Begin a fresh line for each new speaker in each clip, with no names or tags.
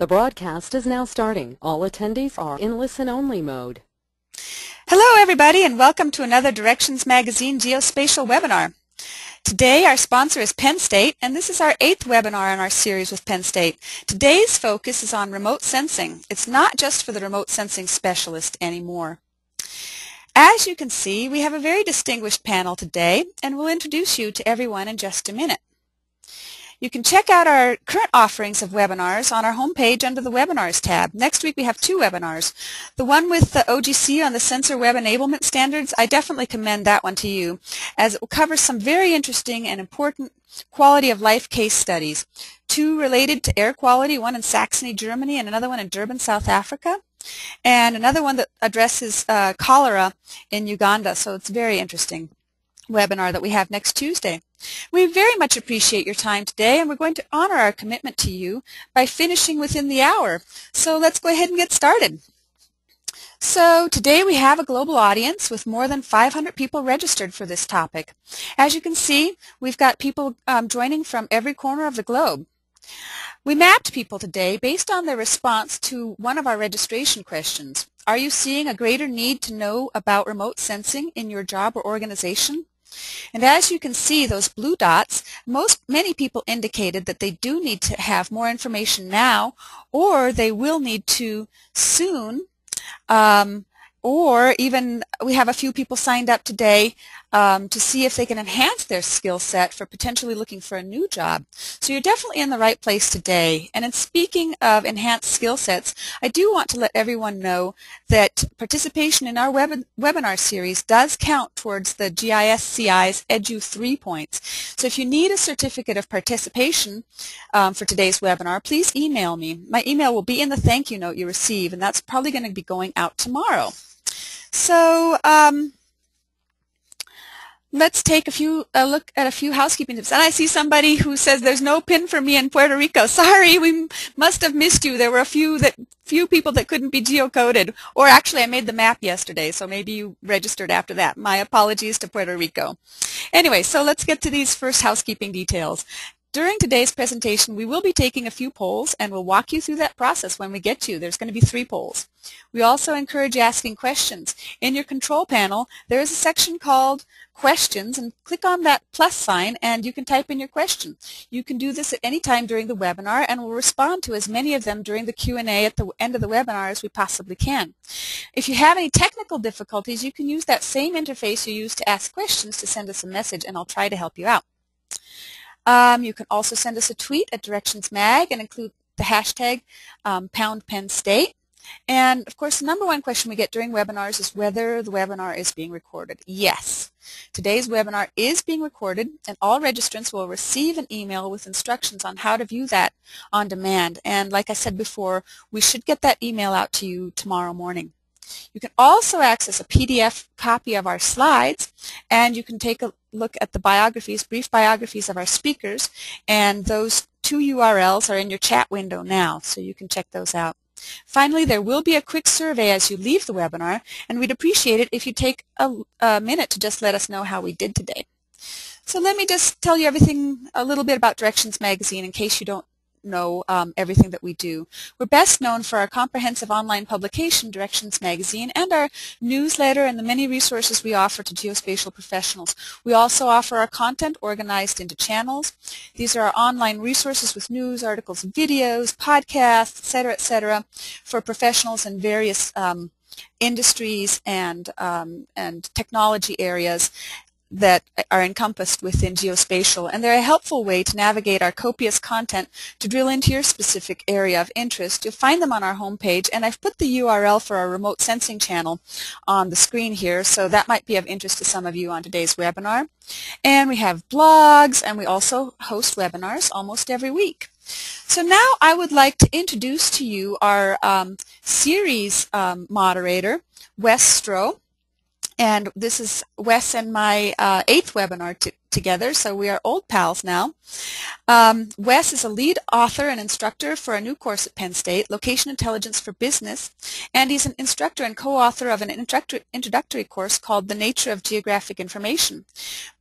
The broadcast is now starting. All attendees are in listen-only mode.
Hello everybody and welcome to another Directions Magazine Geospatial webinar. Today our sponsor is Penn State and this is our eighth webinar in our series with Penn State. Today's focus is on remote sensing. It's not just for the remote sensing specialist anymore. As you can see, we have a very distinguished panel today and we'll introduce you to everyone in just a minute. You can check out our current offerings of webinars on our homepage under the Webinars tab. Next week we have two webinars. The one with the OGC on the Sensor Web Enablement Standards, I definitely commend that one to you as it will cover some very interesting and important quality of life case studies. Two related to air quality, one in Saxony, Germany, and another one in Durban, South Africa and another one that addresses uh, cholera in Uganda, so it's very interesting webinar that we have next Tuesday. We very much appreciate your time today and we're going to honor our commitment to you by finishing within the hour. So let's go ahead and get started. So today we have a global audience with more than 500 people registered for this topic. As you can see, we've got people um, joining from every corner of the globe. We mapped people today based on their response to one of our registration questions. Are you seeing a greater need to know about remote sensing in your job or organization? And as you can see, those blue dots, most many people indicated that they do need to have more information now, or they will need to soon, um, or even we have a few people signed up today um, to see if they can enhance their skill set for potentially looking for a new job. So you're definitely in the right place today. And in speaking of enhanced skill sets, I do want to let everyone know that participation in our web webinar series does count towards the GISCI's EDU 3 points. So if you need a certificate of participation um, for today's webinar, please email me. My email will be in the thank you note you receive, and that's probably going to be going out tomorrow. So um, let's take a few a look at a few housekeeping tips. And I see somebody who says there's no pin for me in Puerto Rico. Sorry, we must have missed you. There were a few that few people that couldn't be geocoded. Or actually, I made the map yesterday, so maybe you registered after that. My apologies to Puerto Rico. Anyway, so let's get to these first housekeeping details. During today's presentation, we will be taking a few polls and we'll walk you through that process when we get to you. There's going to be three polls. We also encourage asking questions. In your control panel, there is a section called questions and click on that plus sign and you can type in your question. You can do this at any time during the webinar and we'll respond to as many of them during the Q&A at the end of the webinar as we possibly can. If you have any technical difficulties, you can use that same interface you use to ask questions to send us a message and I'll try to help you out. Um, you can also send us a tweet at DirectionsMag and include the hashtag um, pound Penn State. And of course, the number one question we get during webinars is whether the webinar is being recorded. Yes, today's webinar is being recorded and all registrants will receive an email with instructions on how to view that on demand. And like I said before, we should get that email out to you tomorrow morning. You can also access a PDF copy of our slides, and you can take a look at the biographies, brief biographies of our speakers, and those two URLs are in your chat window now, so you can check those out. Finally, there will be a quick survey as you leave the webinar, and we'd appreciate it if you take a, a minute to just let us know how we did today. So let me just tell you everything, a little bit about Directions Magazine in case you don't know um, everything that we do. We're best known for our comprehensive online publication, Directions Magazine, and our newsletter and the many resources we offer to geospatial professionals. We also offer our content organized into channels. These are our online resources with news, articles, videos, podcasts, etc., etc., for professionals in various um, industries and um, and technology areas that are encompassed within geospatial, and they're a helpful way to navigate our copious content to drill into your specific area of interest. You'll find them on our homepage, and I've put the URL for our remote sensing channel on the screen here, so that might be of interest to some of you on today's webinar. And we have blogs, and we also host webinars almost every week. So now I would like to introduce to you our um, series um, moderator, Wes Stroh. And this is Wes and my uh, eighth webinar together, so we are old pals now. Um, Wes is a lead author and instructor for a new course at Penn State, Location Intelligence for Business, and he's an instructor and co-author of an introductory course called The Nature of Geographic Information.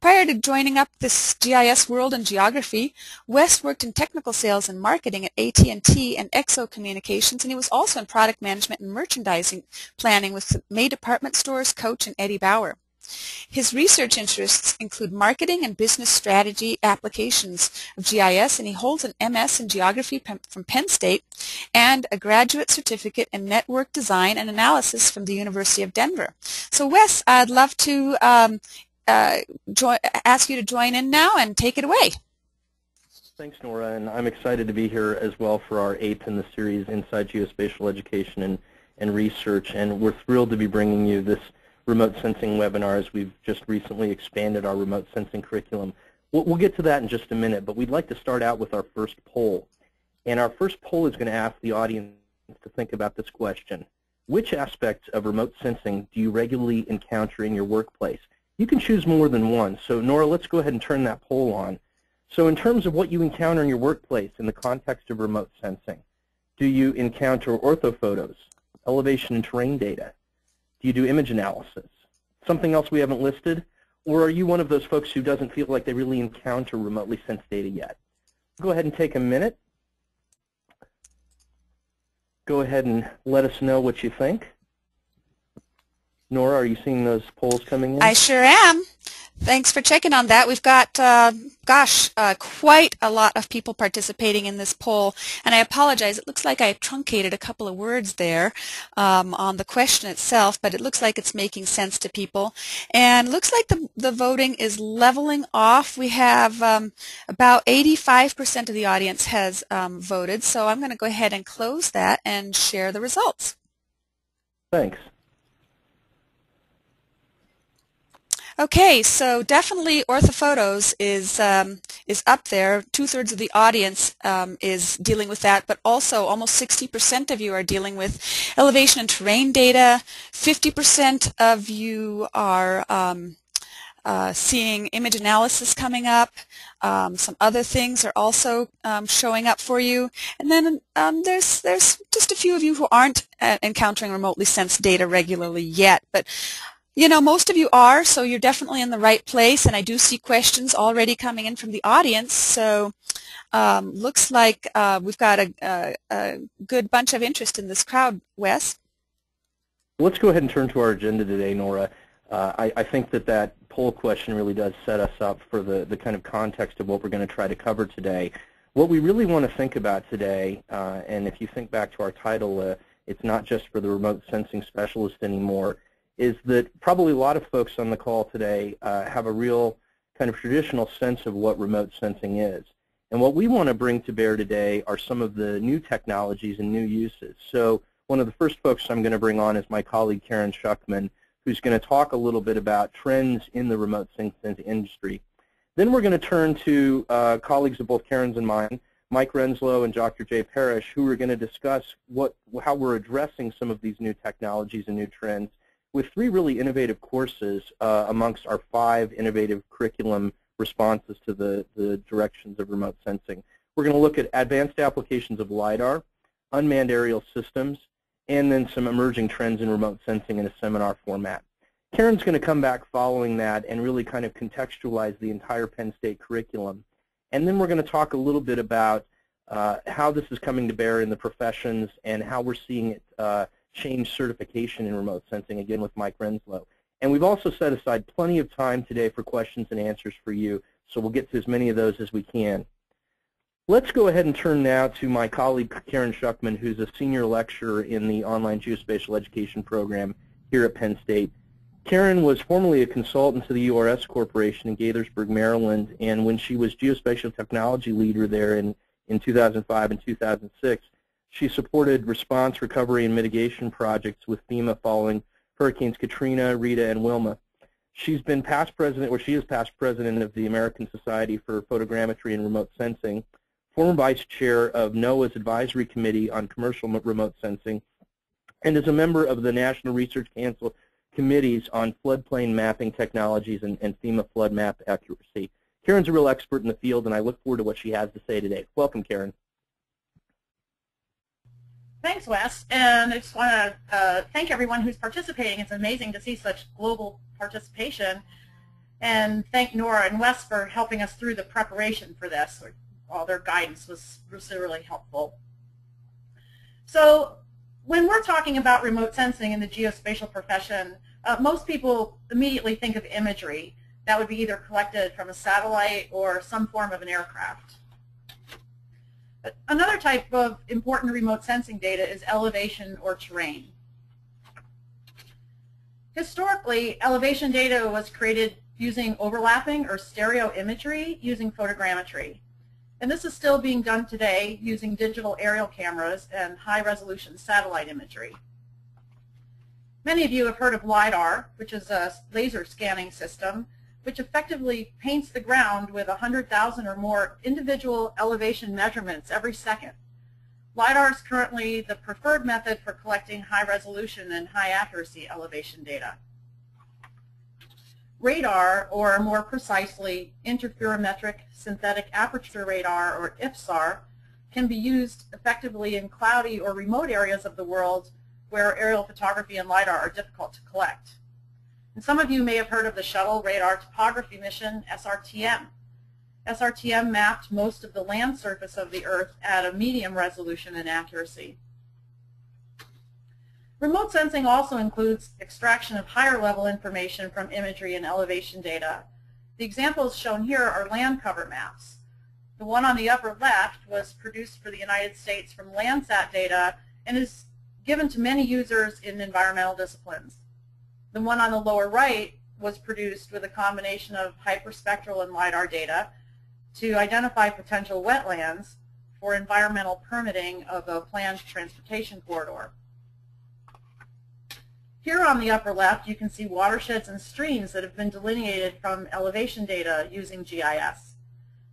Prior to joining up this GIS world and geography, Wes worked in technical sales and marketing at AT&T and Exo Communications, and he was also in product management and merchandising planning with May Department Stores, Coach, and Eddie Bauer. His research interests include marketing and business strategy applications of GIS, and he holds an MS in geography from Penn State and a graduate certificate in network design and analysis from the University of Denver. So Wes, I'd love to um, uh, ask you to join in now and take it away.
Thanks, Nora, and I'm excited to be here as well for our eighth in the series, Inside Geospatial Education and, and Research, and we're thrilled to be bringing you this remote sensing webinars. We've just recently expanded our remote sensing curriculum. We'll, we'll, get to that in just a minute, but we'd like to start out with our first poll. And our first poll is going to ask the audience to think about this question. Which aspects of remote sensing do you regularly encounter in your workplace? You can choose more than one. So Nora, let's go ahead and turn that poll on. So in terms of what you encounter in your workplace in the context of remote sensing, do you encounter orthophotos, elevation and terrain data, do you do image analysis? Something else we haven't listed? Or are you one of those folks who doesn't feel like they really encounter remotely sensed data yet? Go ahead and take a minute. Go ahead and let us know what you think. Nora, are you seeing those polls coming in?
I sure am. Thanks for checking on that. We've got, uh, gosh, uh, quite a lot of people participating in this poll, and I apologize. It looks like I truncated a couple of words there um, on the question itself, but it looks like it's making sense to people. And looks like the, the voting is leveling off. We have um, about 85% of the audience has um, voted, so I'm going to go ahead and close that and share the results.
Thanks.
Okay, so definitely orthophotos is um, is up there. Two thirds of the audience um, is dealing with that, but also almost 60% of you are dealing with elevation and terrain data. 50% of you are um, uh, seeing image analysis coming up. Um, some other things are also um, showing up for you. And then um, there's there's just a few of you who aren't uh, encountering remotely sensed data regularly yet. But you know, most of you are, so you're definitely in the right place, and I do see questions already coming in from the audience, so um, looks like uh, we've got a, a, a, good bunch of interest in this crowd, Wes.
Let's go ahead and turn to our agenda today, Nora. Uh, I, I, think that that poll question really does set us up for the, the kind of context of what we're going to try to cover today. What we really want to think about today, uh, and if you think back to our title, uh, it's not just for the remote sensing specialist anymore, is that probably a lot of folks on the call today uh, have a real kind of traditional sense of what remote sensing is. And what we want to bring to bear today are some of the new technologies and new uses. So one of the first folks I'm going to bring on is my colleague Karen Schuckman, who's going to talk a little bit about trends in the remote sensing industry. Then we're going to turn to uh, colleagues of both Karen's and mine, Mike Renslow and Dr. Jay Parrish, who are going to discuss what, how we're addressing some of these new technologies and new trends with three really innovative courses uh, amongst our five innovative curriculum responses to the, the directions of remote sensing. We're going to look at advanced applications of LIDAR, unmanned aerial systems, and then some emerging trends in remote sensing in a seminar format. Karen's going to come back following that and really kind of contextualize the entire Penn State curriculum. And then we're going to talk a little bit about uh, how this is coming to bear in the professions and how we're seeing it uh, change certification in remote sensing, again with Mike Renslow. And we've also set aside plenty of time today for questions and answers for you, so we'll get to as many of those as we can. Let's go ahead and turn now to my colleague Karen Schuckman, who's a senior lecturer in the online geospatial education program here at Penn State. Karen was formerly a consultant to the URS Corporation in Gaithersburg, Maryland, and when she was geospatial technology leader there in, in 2005 and 2006, she supported response, recovery, and mitigation projects with FEMA following Hurricanes Katrina, Rita, and Wilma. She's been past president, or she is past president of the American Society for Photogrammetry and Remote Sensing, former vice chair of NOAA's Advisory Committee on Commercial Remote Sensing, and is a member of the National Research Council committees on floodplain mapping technologies and, and FEMA flood map accuracy. Karen's a real expert in the field, and I look forward to what she has to say today. Welcome, Karen.
Thanks, Wes. And I just want to uh, thank everyone who's participating. It's amazing to see such global participation. And thank Nora and Wes for helping us through the preparation for this. All their guidance was really, helpful. So when we're talking about remote sensing in the geospatial profession, uh, most people immediately think of imagery that would be either collected from a satellite or some form of an aircraft. Another type of important remote sensing data is elevation or terrain. Historically, elevation data was created using overlapping or stereo imagery using photogrammetry. And this is still being done today using digital aerial cameras and high-resolution satellite imagery. Many of you have heard of LIDAR, which is a laser scanning system which effectively paints the ground with 100,000 or more individual elevation measurements every second. LIDAR is currently the preferred method for collecting high resolution and high accuracy elevation data. Radar, or more precisely, interferometric synthetic aperture radar, or IFSAR, can be used effectively in cloudy or remote areas of the world where aerial photography and LIDAR are difficult to collect. And some of you may have heard of the Shuttle Radar Topography Mission, SRTM. SRTM mapped most of the land surface of the Earth at a medium resolution and accuracy. Remote sensing also includes extraction of higher level information from imagery and elevation data. The examples shown here are land cover maps. The one on the upper left was produced for the United States from Landsat data and is given to many users in environmental disciplines. The one on the lower right was produced with a combination of hyperspectral and LIDAR data to identify potential wetlands for environmental permitting of a planned transportation corridor. Here on the upper left, you can see watersheds and streams that have been delineated from elevation data using GIS.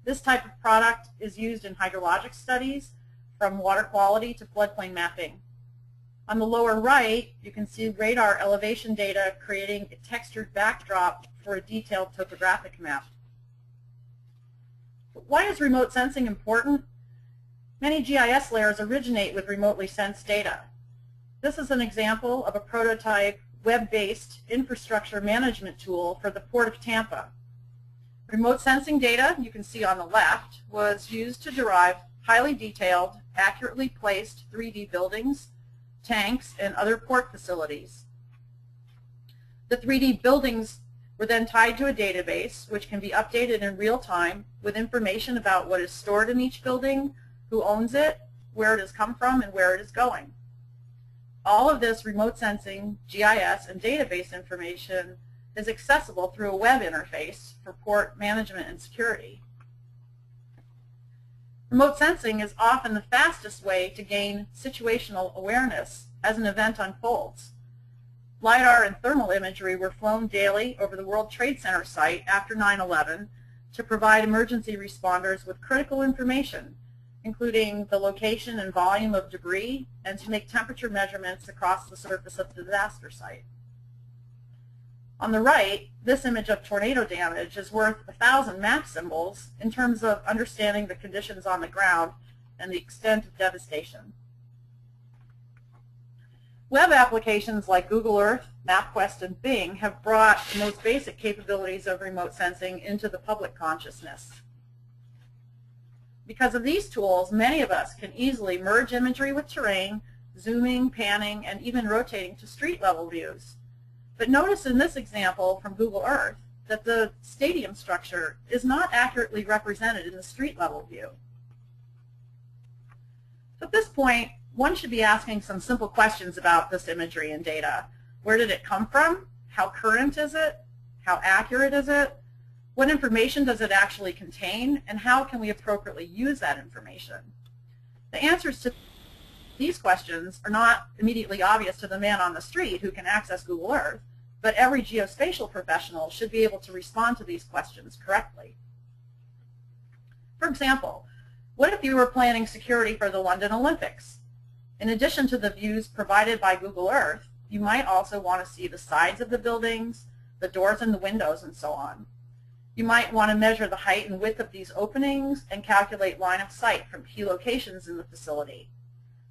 This type of product is used in hydrologic studies from water quality to floodplain mapping. On the lower right, you can see radar elevation data creating a textured backdrop for a detailed topographic map. Why is remote sensing important? Many GIS layers originate with remotely sensed data. This is an example of a prototype web-based infrastructure management tool for the Port of Tampa. Remote sensing data, you can see on the left, was used to derive highly detailed, accurately placed 3D buildings tanks, and other port facilities. The 3D buildings were then tied to a database which can be updated in real time with information about what is stored in each building, who owns it, where it has come from, and where it is going. All of this remote sensing, GIS, and database information is accessible through a web interface for port management and security. Remote sensing is often the fastest way to gain situational awareness as an event unfolds. LIDAR and thermal imagery were flown daily over the World Trade Center site after 9-11 to provide emergency responders with critical information, including the location and volume of debris, and to make temperature measurements across the surface of the disaster site. On the right, this image of tornado damage is worth a thousand map symbols in terms of understanding the conditions on the ground and the extent of devastation. Web applications like Google Earth, MapQuest, and Bing have brought the most basic capabilities of remote sensing into the public consciousness. Because of these tools, many of us can easily merge imagery with terrain, zooming, panning, and even rotating to street level views. But notice in this example from Google Earth that the stadium structure is not accurately represented in the street level view. So at this point, one should be asking some simple questions about this imagery and data. Where did it come from? How current is it? How accurate is it? What information does it actually contain? And how can we appropriately use that information? The answers to these questions are not immediately obvious to the man on the street who can access Google Earth, but every geospatial professional should be able to respond to these questions correctly. For example, what if you were planning security for the London Olympics? In addition to the views provided by Google Earth, you might also want to see the sides of the buildings, the doors and the windows, and so on. You might want to measure the height and width of these openings and calculate line of sight from key locations in the facility.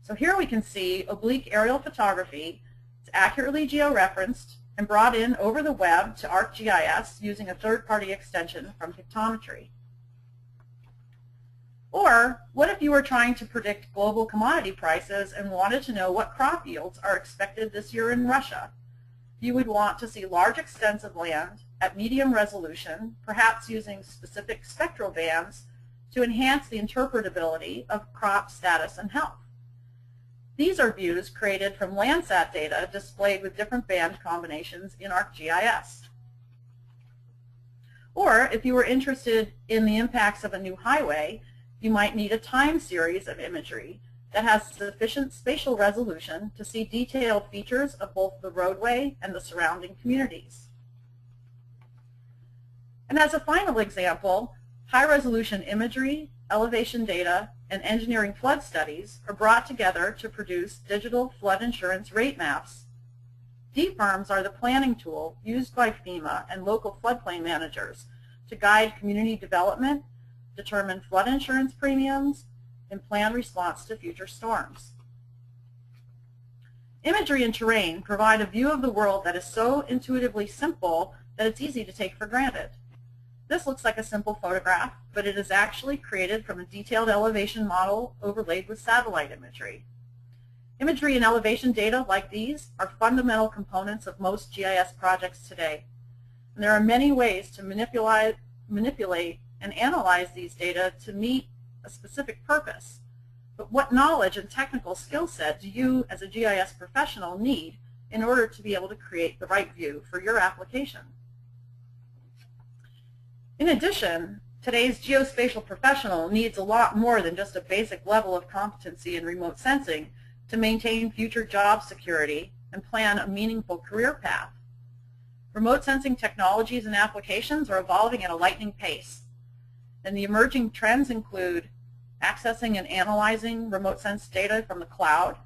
So here we can see oblique aerial photography. It's accurately georeferenced and brought in over the web to ArcGIS using a third-party extension from Pictometry. Or what if you were trying to predict global commodity prices and wanted to know what crop yields are expected this year in Russia? You would want to see large extents of land at medium resolution, perhaps using specific spectral bands to enhance the interpretability of crop status and health. These are views created from Landsat data displayed with different band combinations in ArcGIS. Or if you were interested in the impacts of a new highway, you might need a time series of imagery that has sufficient spatial resolution to see detailed features of both the roadway and the surrounding communities. And as a final example, high-resolution imagery, elevation data, and engineering flood studies are brought together to produce digital flood insurance rate maps. DFIRMs are the planning tool used by FEMA and local floodplain managers to guide community development determine flood insurance premiums, and plan response to future storms. Imagery and terrain provide a view of the world that is so intuitively simple that it's easy to take for granted. This looks like a simple photograph, but it is actually created from a detailed elevation model overlaid with satellite imagery. Imagery and elevation data like these are fundamental components of most GIS projects today. And there are many ways to manipulate, manipulate and analyze these data to meet a specific purpose. But what knowledge and technical skill set do you as a GIS professional need in order to be able to create the right view for your application? In addition, today's geospatial professional needs a lot more than just a basic level of competency in remote sensing to maintain future job security and plan a meaningful career path. Remote sensing technologies and applications are evolving at a lightning pace. And the emerging trends include accessing and analyzing remote sense data from the cloud,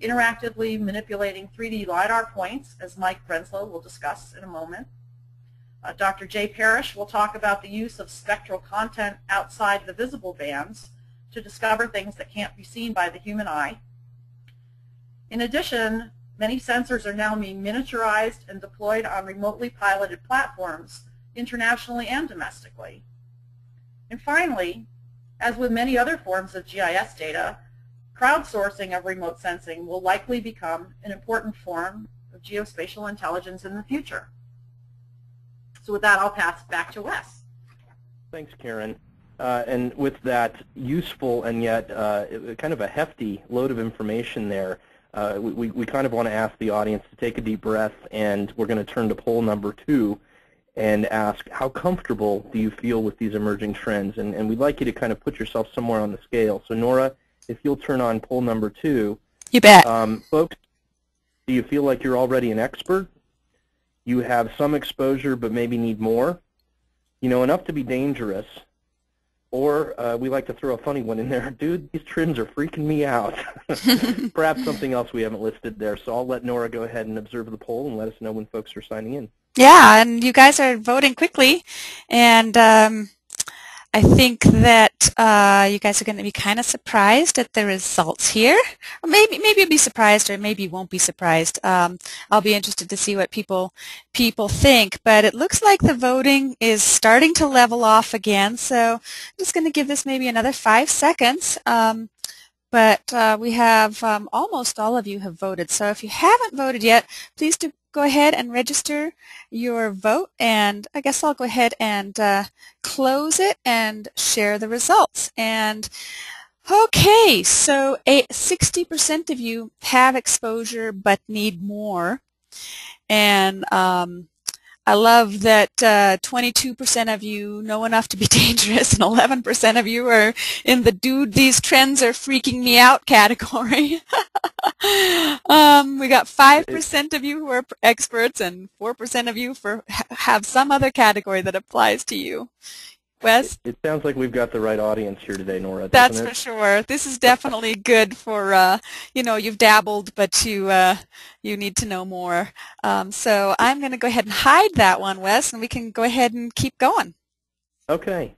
interactively manipulating 3D LiDAR points, as Mike Renslow will discuss in a moment. Uh, Dr. Jay Parrish will talk about the use of spectral content outside the visible bands to discover things that can't be seen by the human eye. In addition, many sensors are now being miniaturized and deployed on remotely piloted platforms internationally and domestically. And finally, as with many other forms of GIS data, crowdsourcing of remote sensing will likely become an important form of geospatial intelligence in the future. So with that, I'll pass back to Wes.
Thanks, Karen. Uh, and with that useful and yet uh, kind of a hefty load of information there, uh, we, we kind of want to ask the audience to take a deep breath, and we're going to turn to poll number two, and ask how comfortable do you feel with these emerging trends? And, and we'd like you to kind of put yourself somewhere on the scale. So Nora, if you'll turn on poll number two.
You bet.
Um, folks, do you feel like you're already an expert? You have some exposure but maybe need more? You know, enough to be dangerous. Or uh, we like to throw a funny one in there. Dude, these trends are freaking me out. Perhaps something else we haven't listed there. So I'll let Nora go ahead and observe the poll and let us know when folks are signing in.
Yeah, and you guys are voting quickly, and um, I think that uh, you guys are going to be kind of surprised at the results here. Maybe maybe you'll be surprised, or maybe you won't be surprised. Um, I'll be interested to see what people people think. But it looks like the voting is starting to level off again. So I'm just going to give this maybe another five seconds. Um, but uh, we have um, almost all of you have voted. So if you haven't voted yet, please do go ahead and register your vote and I guess I'll go ahead and uh, close it and share the results. And okay, so 60% of you have exposure but need more. And um, I love that 22% uh, of you know enough to be dangerous and 11% of you are in the dude, these trends are freaking me out category. um, we got 5% of you who are experts and 4% of you for have some other category that applies to you. Wes?
It sounds like we've got the right audience here today, Nora.
That's for sure. This is definitely good for uh, you know you've dabbled, but you uh, you need to know more. Um, so I'm going to go ahead and hide that one, Wes, and we can go ahead and keep going.
Okay.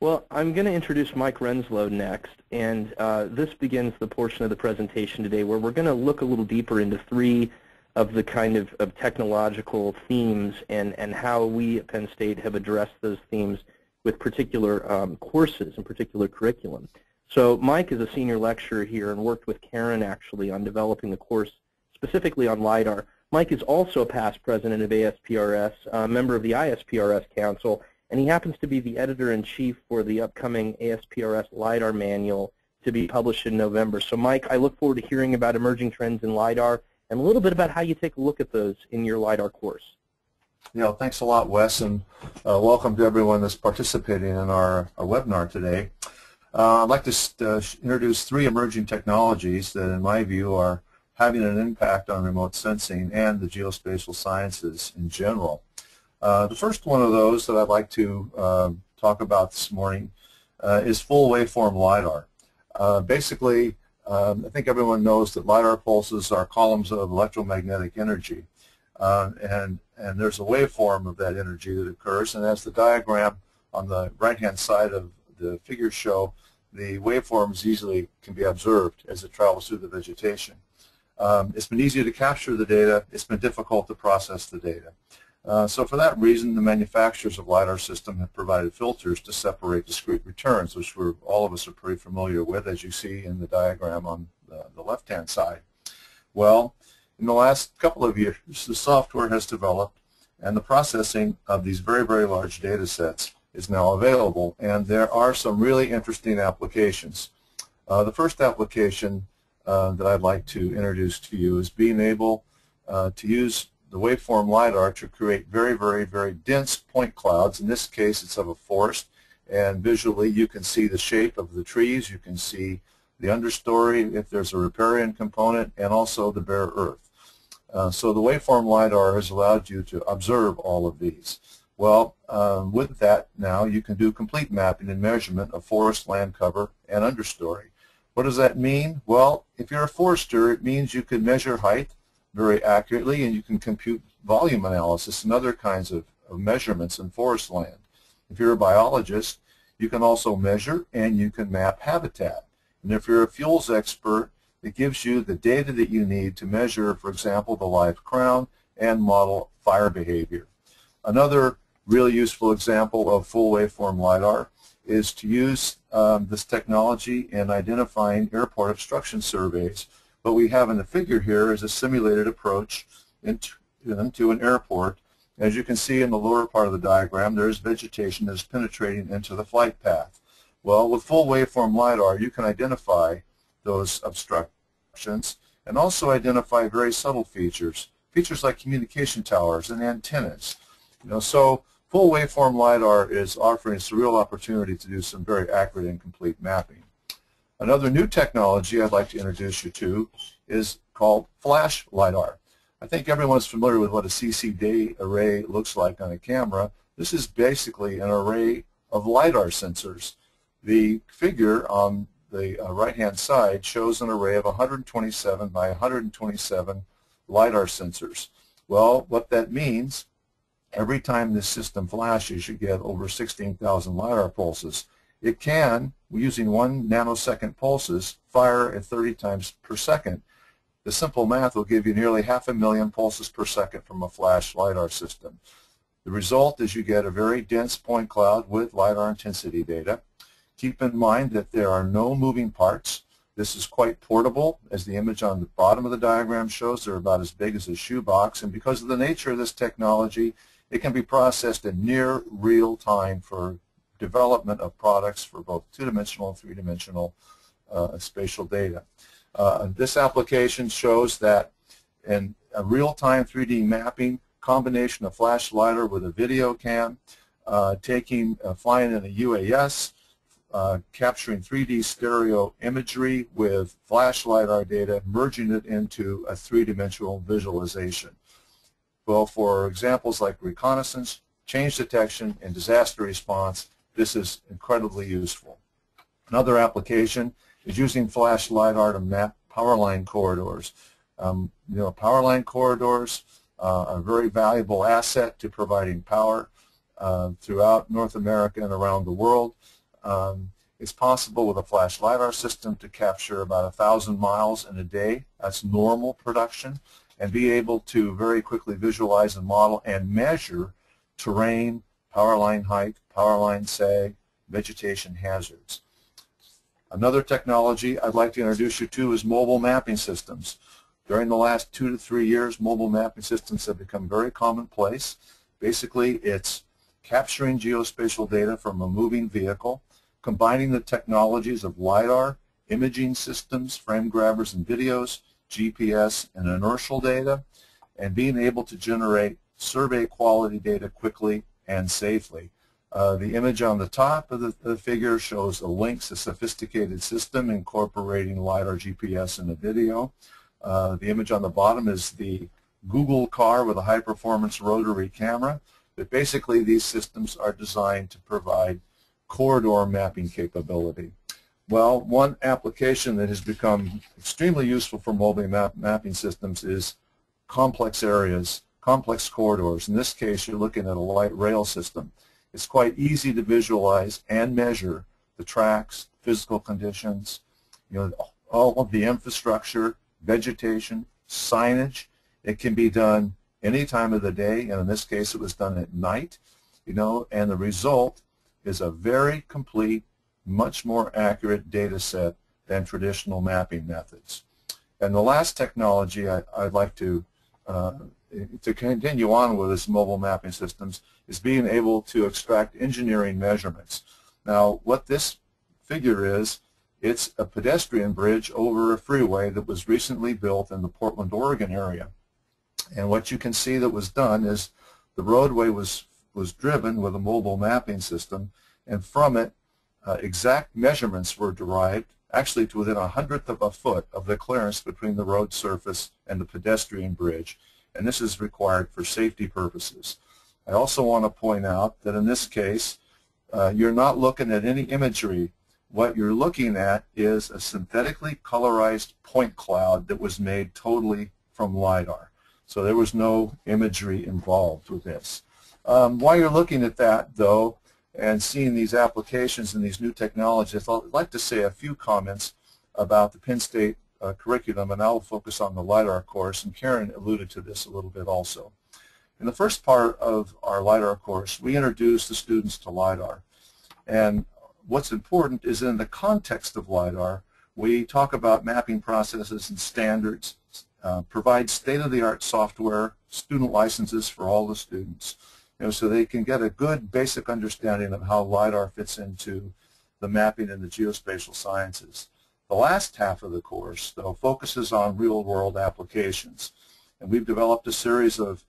Well, I'm going to introduce Mike Renslow next, and uh, this begins the portion of the presentation today where we're going to look a little deeper into three of the kind of, of technological themes and, and how we at Penn State have addressed those themes with particular um, courses and particular curriculum. So Mike is a senior lecturer here and worked with Karen actually on developing the course specifically on LIDAR. Mike is also a past president of ASPRS, a member of the ISPRS Council, and he happens to be the editor-in-chief for the upcoming ASPRS LIDAR manual to be published in November. So Mike, I look forward to hearing about emerging trends in LIDAR and a little bit about how you take a look at those in your LIDAR course.
Yeah, thanks a lot, Wes, and uh, welcome to everyone that's participating in our, our webinar today. Uh, I'd like to uh, introduce three emerging technologies that, in my view, are having an impact on remote sensing and the geospatial sciences in general. Uh, the first one of those that I'd like to um, talk about this morning uh, is full waveform LiDAR. Uh, basically, um, I think everyone knows that LiDAR pulses are columns of electromagnetic energy. Uh, and, and there's a waveform of that energy that occurs, and as the diagram on the right-hand side of the figure show, the waveforms easily can be observed as it travels through the vegetation. Um, it's been easy to capture the data. It's been difficult to process the data. Uh, so for that reason, the manufacturers of LiDAR system have provided filters to separate discrete returns, which we're, all of us are pretty familiar with, as you see in the diagram on the, the left-hand side. Well, in the last couple of years, the software has developed, and the processing of these very, very large data sets is now available, and there are some really interesting applications. Uh, the first application uh, that I'd like to introduce to you is being able uh, to use the waveform LiDAR to create very, very, very dense point clouds. In this case, it's of a forest, and visually you can see the shape of the trees, you can see the understory if there's a riparian component, and also the bare earth. Uh, so the waveform LiDAR has allowed you to observe all of these. Well, um, with that now you can do complete mapping and measurement of forest land cover and understory. What does that mean? Well, if you're a forester, it means you can measure height, very accurately, and you can compute volume analysis and other kinds of, of measurements in forest land. If you're a biologist, you can also measure and you can map habitat. And if you're a fuels expert, it gives you the data that you need to measure, for example, the live crown and model fire behavior. Another really useful example of full waveform LiDAR is to use um, this technology in identifying airport obstruction surveys what we have in the figure here is a simulated approach into, into an airport. As you can see in the lower part of the diagram, there is vegetation that is penetrating into the flight path. Well, with full waveform LiDAR, you can identify those obstructions and also identify very subtle features, features like communication towers and antennas. You know, so full waveform LiDAR is offering us a real opportunity to do some very accurate and complete mapping. Another new technology I'd like to introduce you to is called flash LiDAR. I think everyone's familiar with what a CCD array looks like on a camera. This is basically an array of LiDAR sensors. The figure on the uh, right-hand side shows an array of 127 by 127 LiDAR sensors. Well, what that means, every time this system flashes, you get over 16,000 LiDAR pulses. It can, using one nanosecond pulses, fire at 30 times per second. The simple math will give you nearly half a million pulses per second from a flash LiDAR system. The result is you get a very dense point cloud with LiDAR intensity data. Keep in mind that there are no moving parts. This is quite portable. As the image on the bottom of the diagram shows, they're about as big as a shoebox. And because of the nature of this technology, it can be processed in near real time for development of products for both two-dimensional and three-dimensional uh, spatial data. Uh, this application shows that in a real-time 3D mapping, combination of flash LiDAR with a video cam, uh, taking uh, flying in a UAS, uh, capturing 3D stereo imagery with flash LiDAR data, merging it into a three-dimensional visualization. Well, for examples like reconnaissance, change detection, and disaster response, this is incredibly useful. Another application is using flash LiDAR to map power line corridors. Um, you know, power line corridors uh, are a very valuable asset to providing power uh, throughout North America and around the world. Um, it's possible with a flash LiDAR system to capture about a thousand miles in a day. That's normal production and be able to very quickly visualize and model and measure terrain, power line height, power line sag, vegetation hazards. Another technology I'd like to introduce you to is mobile mapping systems. During the last two to three years, mobile mapping systems have become very commonplace. Basically, it's capturing geospatial data from a moving vehicle, combining the technologies of LiDAR, imaging systems, frame grabbers and videos, GPS, and inertial data, and being able to generate survey quality data quickly and safely. Uh, the image on the top of the, the, figure shows a Lynx, a sophisticated system incorporating LiDAR GPS in a video. Uh, the image on the bottom is the Google car with a high-performance rotary camera. But basically, these systems are designed to provide corridor mapping capability. Well, one application that has become extremely useful for mobile map mapping systems is complex areas, complex corridors. In this case, you're looking at a light rail system. It's quite easy to visualize and measure the tracks, physical conditions, you know, all of the infrastructure, vegetation, signage. It can be done any time of the day, and in this case it was done at night, you know, and the result is a very complete much more accurate data set than traditional mapping methods. And the last technology I, would like to uh, to continue on with this mobile mapping systems is being able to extract engineering measurements. Now, what this figure is, it's a pedestrian bridge over a freeway that was recently built in the Portland, Oregon area. And what you can see that was done is the roadway was, was driven with a mobile mapping system, and from it, uh, exact measurements were derived actually to within a hundredth of a foot of the clearance between the road surface and the pedestrian bridge, and this is required for safety purposes. I also want to point out that in this case, uh, you're not looking at any imagery. What you're looking at is a synthetically colorized point cloud that was made totally from LiDAR. So there was no imagery involved with this. Um, while you're looking at that, though, and seeing these applications and these new technologies, I'd like to say a few comments about the Penn State uh, curriculum, and I'll focus on the LIDAR course, and Karen alluded to this a little bit also. In the first part of our LIDAR course, we introduce the students to LIDAR. And what's important is in the context of LIDAR, we talk about mapping processes and standards, uh, provide state-of-the-art software, student licenses for all the students, you know, so they can get a good basic understanding of how LIDAR fits into the mapping and the geospatial sciences. The last half of the course, though, focuses on real-world applications. And we've developed a series of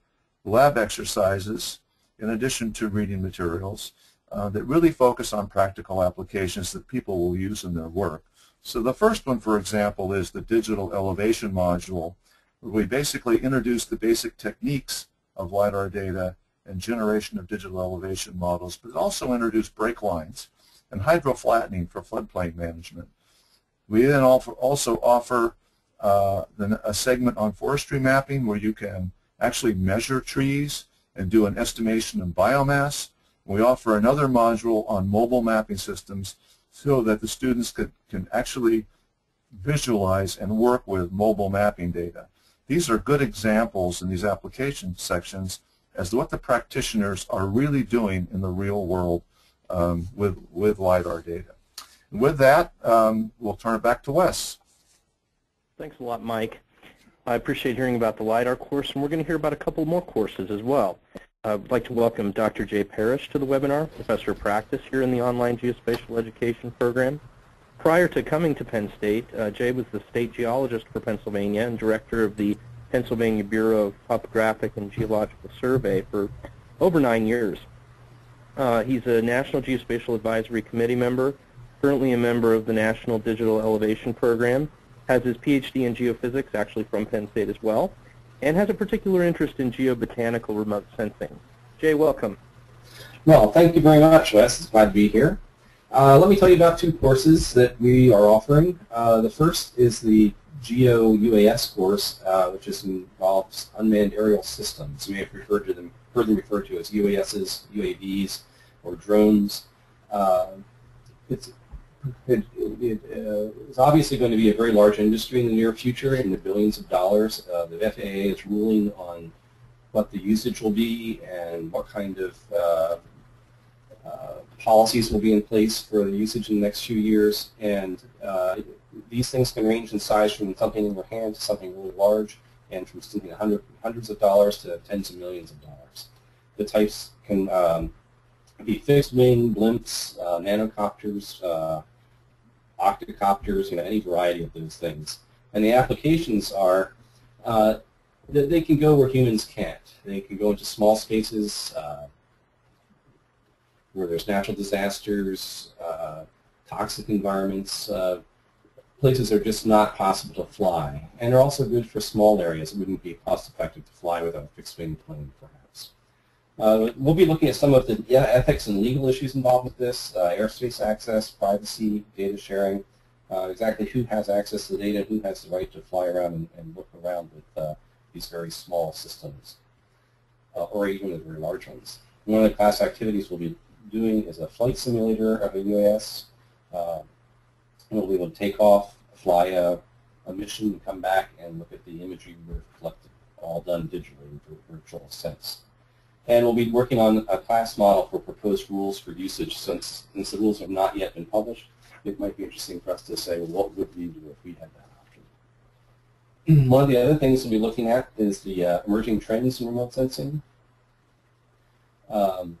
lab exercises, in addition to reading materials, uh, that really focus on practical applications that people will use in their work. So the first one, for example, is the digital elevation module, where we basically introduce the basic techniques of LiDAR data and generation of digital elevation models, but it also introduced break lines and hydroflattening for floodplain management. We then also offer uh, a segment on forestry mapping where you can actually measure trees and do an estimation of biomass. We offer another module on mobile mapping systems so that the students could, can actually visualize and work with mobile mapping data. These are good examples in these application sections as to what the practitioners are really doing in the real world um, with, with LiDAR data. And with that, um, we'll turn it back to Wes.
Thanks a lot, Mike. I appreciate hearing about the LiDAR course, and we're going to hear about a couple more courses as well. I'd like to welcome Dr. Jay Parrish to the webinar, Professor of Practice here in the Online Geospatial Education program. Prior to coming to Penn State, uh, Jay was the state geologist for Pennsylvania and director of the Pennsylvania Bureau of Topographic and Geological Survey for over nine years. Uh, he's a National Geospatial Advisory Committee member, currently a member of the National Digital Elevation Program, has his PhD in geophysics, actually from Penn State as well, and has a particular interest in geobotanical remote sensing. Jay, welcome.
Well, thank you very much, Wes. It's glad to be here. Uh, let me tell you about two courses that we are offering. Uh, the first is the GEO UAS course, uh, which is, involves unmanned aerial systems. We have referred to them, heard them referred to as UASs, UAVs, or drones. Uh, it's it, it uh, is obviously going to be a very large industry in the near future in the billions of dollars. Uh, the FAA is ruling on what the usage will be and what kind of uh, uh, policies will be in place for the usage in the next few years. And these things can range in size from something in your hand to something really large and from something hundred, hundreds of dollars to tens of millions of dollars. The types can um, be fixed wing, blimps, uh, nanocopters, uh, octocopters, you know, any variety of those things. And the applications are uh, that they can go where humans can't. They can go into small spaces uh, where there's natural disasters, uh, toxic environments, uh, places are just not possible to fly. And they're also good for small areas. It wouldn't be cost effective to fly without a fixed wing plane, perhaps. Uh, we'll be looking at some of the ethics and legal issues involved with this, uh, airspace access, privacy, data sharing, uh, exactly who has access to the data, who has the right to fly around and, and look around with these very small systems, uh, or even the very large ones. One of the class activities we'll be doing is a flight simulator of a UAS. We'll be able to take off, fly a, a mission, come back and look at the imagery we've collected, all done digitally in a virtual sense. And we'll be working on a class model for proposed rules for usage since, since the rules have not yet been published. It might be interesting for us to say, well, what would we do if we had that? Option? One of the other things we'll be looking at is the uh, emerging trends in remote sensing. Um,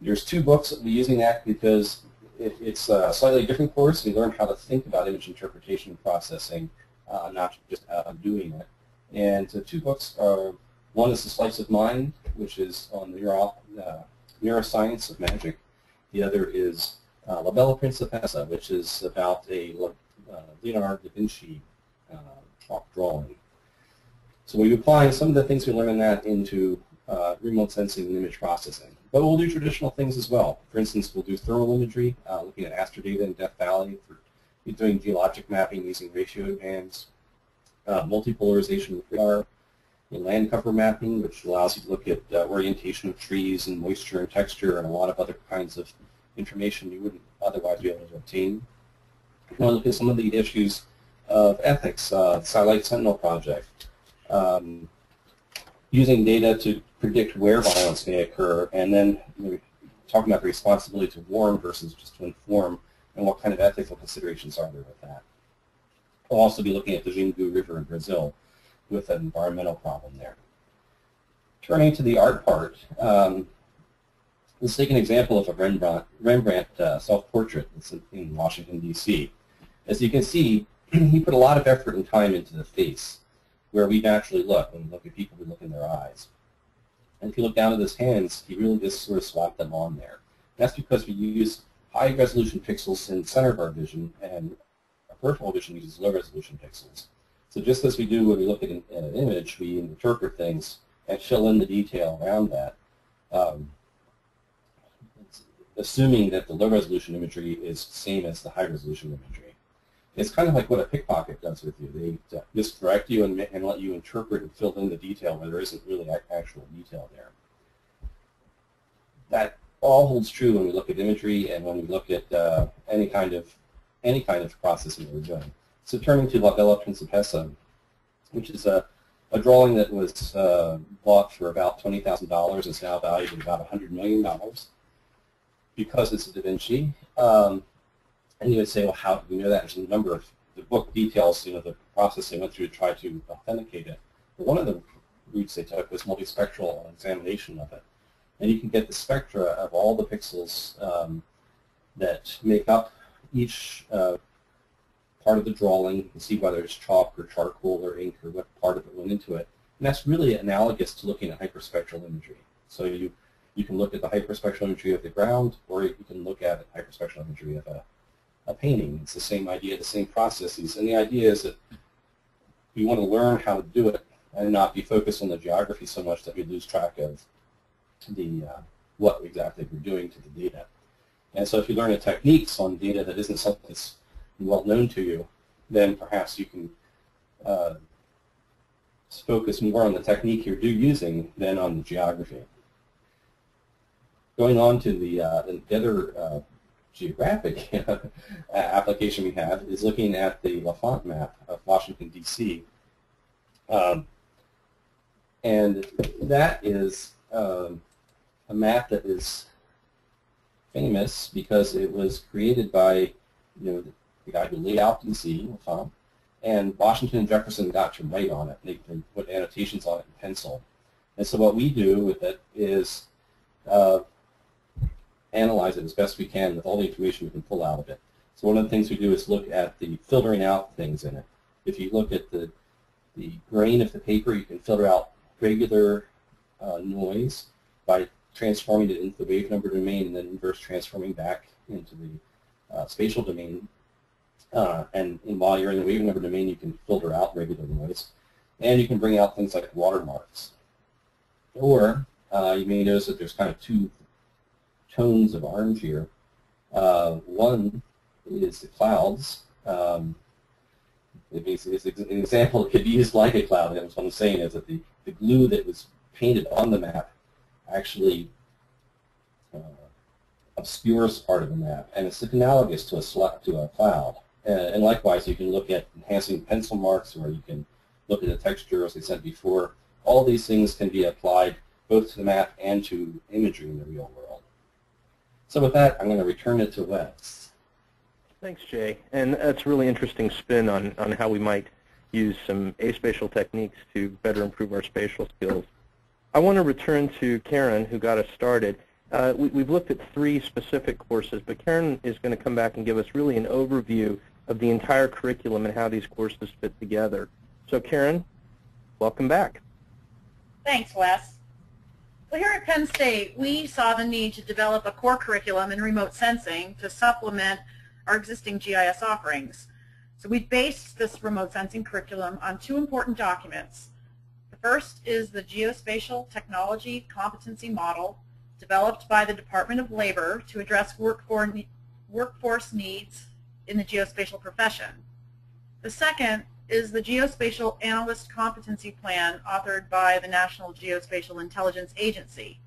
there's two books that we're using that because it, it's a slightly different course. We learn how to think about image interpretation and processing, uh, not just uh, doing it. And two books are, one is The Sleights of Mind, which is on the neuro, uh, neuroscience of magic. The other is uh, La Bella Principessa, which is about a uh, Leonardo da Vinci uh, chalk drawing. So we're applying some of the things we learn in that into uh, remote sensing and image processing. But we'll do traditional things as well. For instance, we'll do thermal imagery, uh, looking at ASTER data in Death Valley, for doing geologic mapping using ratio bands, uh, multipolarization with radar, land cover mapping, which allows you to look at uh, orientation of trees and moisture and texture and a lot of other kinds of information you wouldn't otherwise be able to obtain. We'll look at some of the issues of ethics, uh, Satellite Sentinel project, um, using data to predict where violence may occur, and then you know, talking about the responsibility to warn versus just to inform, and what kind of ethical considerations are there with that. We'll also be looking at the Xingu River in Brazil with an environmental problem there. Turning to the art part, um, let's take an example of a Rembrandt, Rembrandt uh, self-portrait that's in Washington, D.C. As you can see, he put a lot of effort and time into the face, where we naturally look. When we look at people, we look in their eyes. And if you look down at his hands, he really just sort of slapped them on there. That's because we use high-resolution pixels in the center of our vision, and our peripheral vision uses low-resolution pixels. So just as we do when we look at an, at an, image, we interpret things and fill in the detail around that, um, assuming that the low-resolution imagery is the same as the high-resolution imagery. It's kind of like what a pickpocket does with you. They misdirect you and, and let you interpret and fill in the detail where there isn't really actual detail there. That all holds true when we look at imagery and when we look at uh, any kind of any kind of processing we're doing. So turning to La Bella Principessa, which is a, a drawing that was uh, bought for about $20,000 is now valued at about $100 million because it's a Da Vinci. Um, and you would say, well, how do we know that? There's a number of the book details, you know, the process they went through to try to authenticate it. But one of the routes they took was multispectral examination of it. And you can get the spectra of all the pixels um, that make up each uh, part of the drawing. You can see whether it's chalk or charcoal or ink or what part of it went into it. And that's really analogous to looking at hyperspectral imagery. So you, you can look at the hyperspectral imagery of the ground, or you can look at hyperspectral imagery of a a painting. It's the same idea, the same processes. And the idea is that we want to learn how to do it and not be focused on the geography so much that we lose track of the, uh, what exactly you're doing to the data. And so if you learn the techniques on data that isn't something that's well known to you, then perhaps you can uh, focus more on the technique you're using than on the geography. Going on to the, uh, the other uh, geographic application we have is looking at the L'Enfant map of Washington, D.C. Um, and that is um, a map that is famous because it was created by you know, the guy who laid out D.C., L'Enfant, and Washington and Jefferson got to write on it. They, they, put annotations on it in pencil. And so what we do with it is uh, analyze it as best we can with all the information we can pull out of it. So one of the things we do is look at the filtering out things in it. If you look at the, the grain of the paper, you can filter out regular uh, noise by transforming it into the wave number domain and then inverse transforming back into the uh, spatial domain. Uh, and, and, while you're in the wave number domain, you can filter out regular noise. And you can bring out things like watermarks. Or uh, you may notice that there's kind of two tones of orange here. Uh, one is clouds. Um, it's, it's an example it could be used like a cloud. And what I'm saying is that the, the glue that was painted on the map actually uh, obscures part of the map, and it's analogous to a to a cloud. And likewise, you can look at enhancing pencil marks, or you can look at the texture, as I said before. All these things can be applied both to the map and to imagery in the real world. So with that, I'm going to return it to Wes.
Thanks, Jay. And that's a really interesting spin on, on how we might use some aspatial techniques to better improve our spatial skills. I want to return to Karen, who got us started. Uh, we, have looked at three specific courses, but Karen is going to come back and give us really an overview of the entire curriculum and how these courses fit together. So Karen, welcome back.
Thanks, Wes. Well, here at Penn State, we saw the need to develop a core curriculum in remote sensing to supplement our existing GIS offerings. So we based this remote sensing curriculum on two important documents. The first is the Geospatial Technology Competency Model developed by the Department of Labor to address workforce needs in the geospatial profession. The second is the Geospatial Analyst Competency Plan authored by the National Geospatial Intelligence Agency.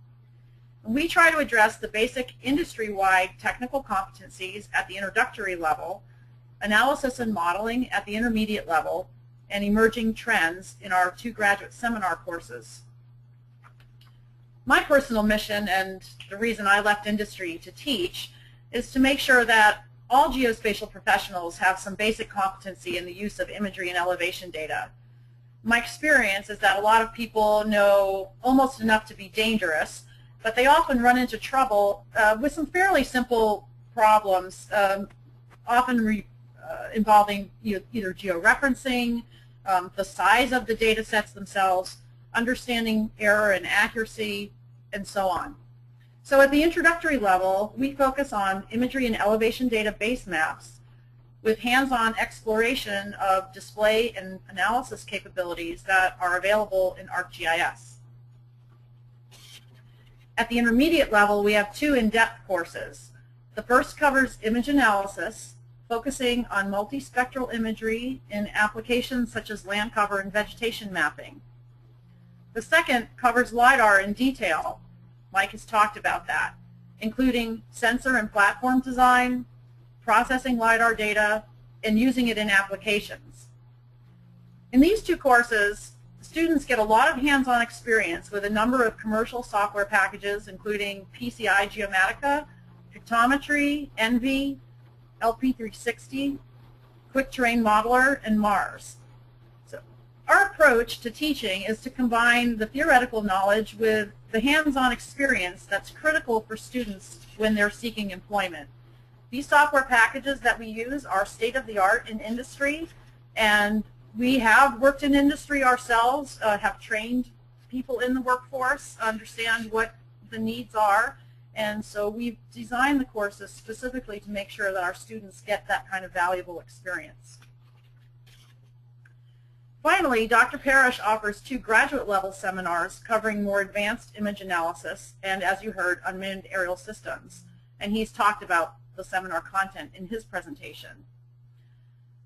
We try to address the basic industry-wide technical competencies at the introductory level, analysis and modeling at the intermediate level, and emerging trends in our two graduate seminar courses. My personal mission and the reason I left industry to teach is to make sure that all geospatial professionals have some basic competency in the use of imagery and elevation data. My experience is that a lot of people know almost enough to be dangerous, but they often run into trouble uh, with some fairly simple problems, um, often uh, involving either georeferencing, um, the size of the data sets themselves, understanding error and accuracy, and so on. So at the introductory level, we focus on imagery and elevation data base maps with hands-on exploration of display and analysis capabilities that are available in ArcGIS. At the intermediate level, we have two in-depth courses. The first covers image analysis, focusing on multispectral imagery in applications such as land cover and vegetation mapping. The second covers LIDAR in detail, Mike has talked about that, including sensor and platform design, processing LiDAR data, and using it in applications. In these two courses, students get a lot of hands-on experience with a number of commercial software packages, including PCI Geomatica, Pictometry, ENVI, LP360, Quick Terrain Modeler, and MARS. So Our approach to teaching is to combine the theoretical knowledge with the hands-on experience that's critical for students when they're seeking employment. These software packages that we use are state-of-the-art in industry, and we have worked in industry ourselves, uh, have trained people in the workforce, understand what the needs are, and so we've designed the courses specifically to make sure that our students get that kind of valuable experience. Finally, Dr. Parrish offers two graduate level seminars covering more advanced image analysis and, as you heard, unmanned aerial systems. And he's talked about the seminar content in his presentation.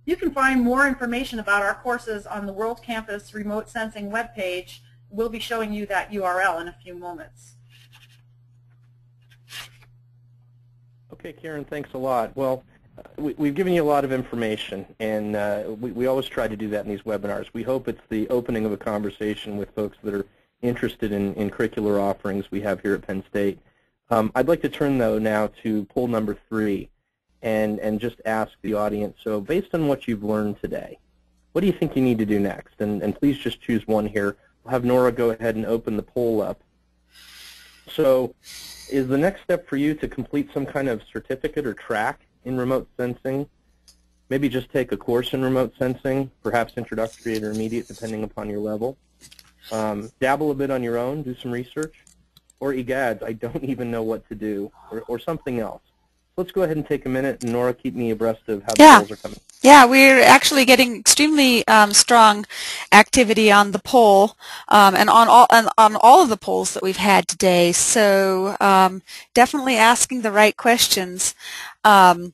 You can find more information about our courses on the World Campus Remote Sensing webpage. We'll be showing you that URL in a few moments.
Okay, Karen, thanks a lot. Well, we, have given you a lot of information, and uh, we, we, always try to do that in these webinars. We hope it's the opening of a conversation with folks that are interested in, in curricular offerings we have here at Penn State. Um, I'd like to turn, though, now to poll number three and, and just ask the audience, so based on what you've learned today, what do you think you need to do next? And, and please just choose one here. I'll have Nora go ahead and open the poll up. So is the next step for you to complete some kind of certificate or track in remote sensing? Maybe just take a course in remote sensing, perhaps introductory or intermediate, depending upon your level. Um, dabble a bit on your own, do some research. Or egads, I don't even know what to do, or, or something else. Let's go ahead and take a minute, and Nora, keep me abreast of how
yeah.
the polls are coming.
Yeah, we're actually getting extremely um, strong activity on the poll um, and on all and on all of the polls that we've had today. So um, definitely asking the right questions. Um,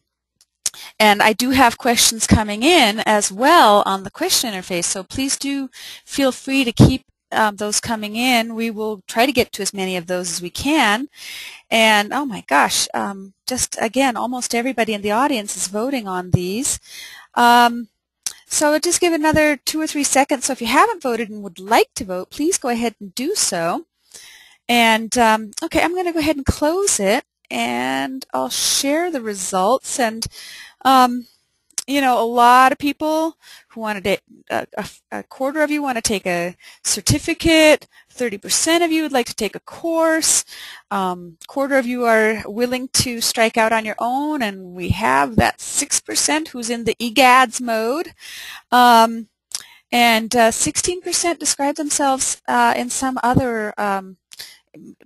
and I do have questions coming in as well on the question interface, so please do feel free to keep um, those coming in. We will try to get to as many of those as we can. And oh my gosh, um, just again, almost everybody in the audience is voting on these. Um, so just give another two or three seconds. So if you haven't voted and would like to vote, please go ahead and do so. And um, okay, I'm going to go ahead and close it, and I'll share the results. And um, you know, a lot of people who want to, a, a, a quarter of you want to take a certificate, 30% of you would like to take a course, um, quarter of you are willing to strike out on your own, and we have that 6% who's in the EGADS mode. Um, and 16% uh, describe themselves uh, in some other, um,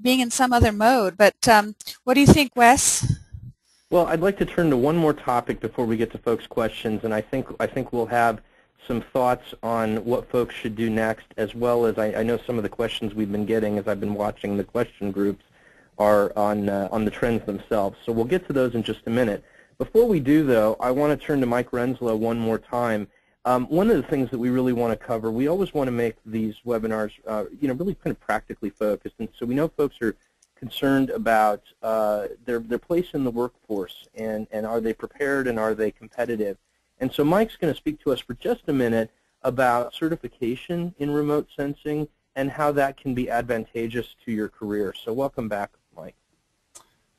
being in some other mode. But um, what do you think, Wes?
Well, I'd like to turn to one more topic before we get to folks' questions, and I think I think we'll have some thoughts on what folks should do next, as well as I, I know some of the questions we've been getting as I've been watching the question groups are on uh, on the trends themselves. So we'll get to those in just a minute. Before we do, though, I want to turn to Mike Renslow one more time. Um, one of the things that we really want to cover, we always want to make these webinars, uh, you know, really kind of practically focused, and so we know folks are concerned about uh, their, their place in the workforce and, and are they prepared and are they competitive. And so Mike's going to speak to us for just a minute about certification in remote sensing and how that can be advantageous to your career. So welcome back, Mike.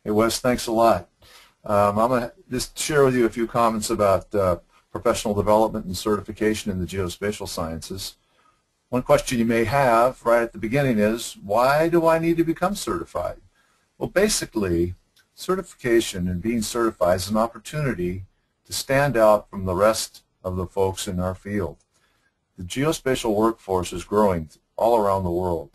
Hey, Wes, thanks a lot. Um, I'm going to just share with you a few comments about uh, professional development and certification in the geospatial sciences. One question you may have right at the beginning is, why do I need to become certified? Well, basically, certification and being certified is an opportunity to stand out from the rest of the folks in our field. The geospatial workforce is growing all around the world,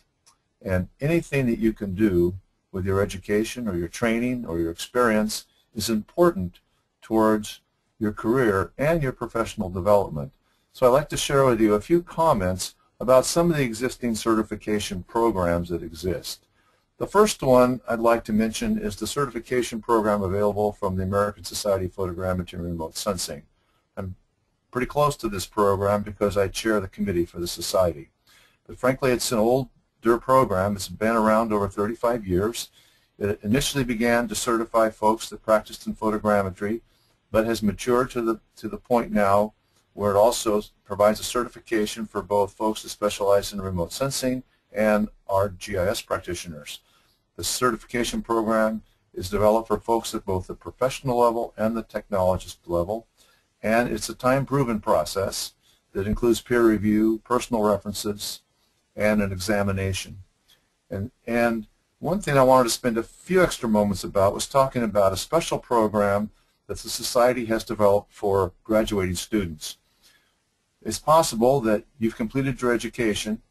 and anything that you can do with your education or your training or your experience is important towards your career and your professional development. So I'd like to share with you a few comments about some of the existing certification programs that exist. The first one I'd like to mention is the certification program available from the American Society of Photogrammetry and Remote Sensing. I'm pretty close to this program because I chair the committee for the society. But frankly, it's an older program. It's been around over 35 years. It initially began to certify folks that practiced in photogrammetry, but has matured to the, to the point now where it also provides a certification for both folks that specialize in remote sensing and our GIS practitioners. The certification program is developed for folks at both the professional level and the technologist level, and it's a time-proven process that includes peer review, personal references, and an examination. And, and one thing I wanted to spend a few extra moments about was talking about a special program that the Society has developed for graduating students it's possible that you've completed your education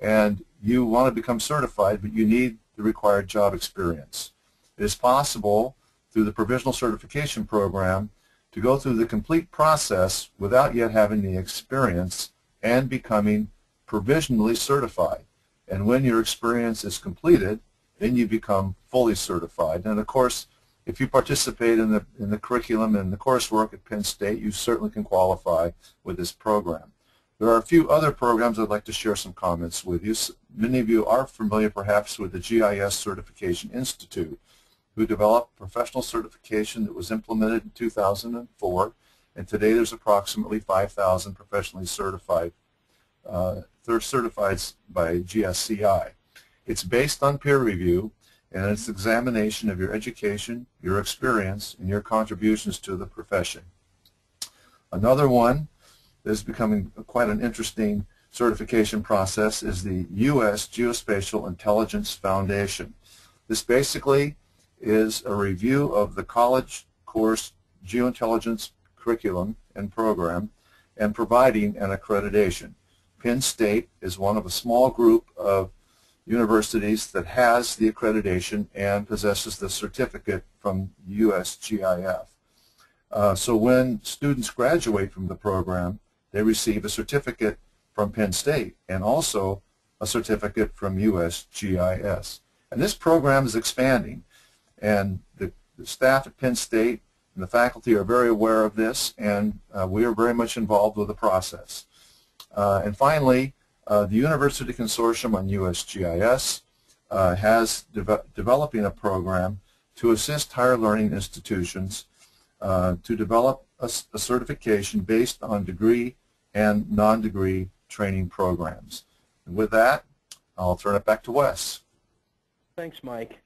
and you want to become certified, but you need the required job experience. It is possible through the provisional certification program to go through the complete process without yet having the experience and becoming provisionally certified. And when your experience is completed, then you become fully certified. And of course, if you participate in the, in the curriculum and the coursework at Penn State, you certainly can qualify with this program. There are a few other programs I'd like to share some comments with you. Many of you are familiar perhaps with the GIS Certification Institute, who developed professional certification that was implemented in 2004, and today there's approximately 5,000 professionally certified, uh, certified by GSCI. It's based on peer review, and it's examination of your education, your experience, and your contributions to the profession. Another one is becoming quite an interesting certification process is the U.S. Geospatial Intelligence Foundation. This basically is a review of the college course geointelligence curriculum and program and providing an accreditation. Penn State is one of a small group of universities that has the accreditation and possesses the certificate from USGIF. Uh, so when students graduate from the program, they receive a certificate from Penn State and also a certificate from USGIF. And this program is expanding, and the, the staff at Penn State and the faculty are very aware of this, and uh, we are very much involved with the process. Uh, and finally, uh, the University Consortium on UCGIS uh, has de developing a program to assist higher learning institutions uh, to develop a, a certification based on degree and non-degree training programs. And with that, I'll turn it back to Wes.
Thanks, Mike.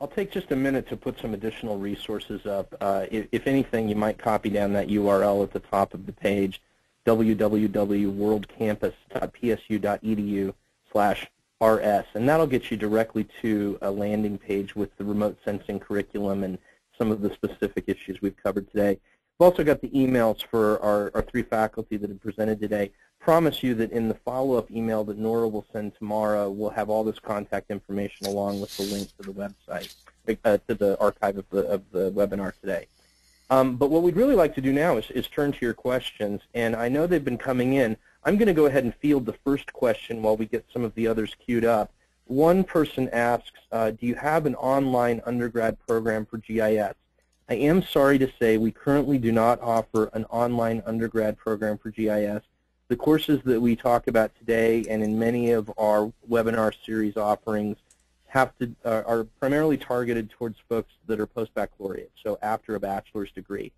I'll take just a minute to put some additional resources up. Uh, if, if, anything, you might copy down that URL at the top of the page, www.worldcampus.psu.edu slash RS, and that'll get you directly to a landing page with the remote sensing curriculum and some of the specific issues we've covered today. We've also got the emails for our, our three faculty that have presented today. Promise you that in the follow-up email that Nora will send tomorrow, we'll have all this contact information along with the link to the website, uh, to the archive of the, of the webinar today. Um, but what we'd really like to do now is, is turn to your questions, and I know they've been coming in. I'm going to go ahead and field the first question while we get some of the others queued up. One person asks, uh, do you have an online undergrad program for GIS? I am sorry to say we currently do not offer an online undergrad program for GIS. The courses that we talk about today and in many of our webinar series offerings have to uh, are primarily targeted towards folks that are post-baccalaureate, so after a bachelor's degree.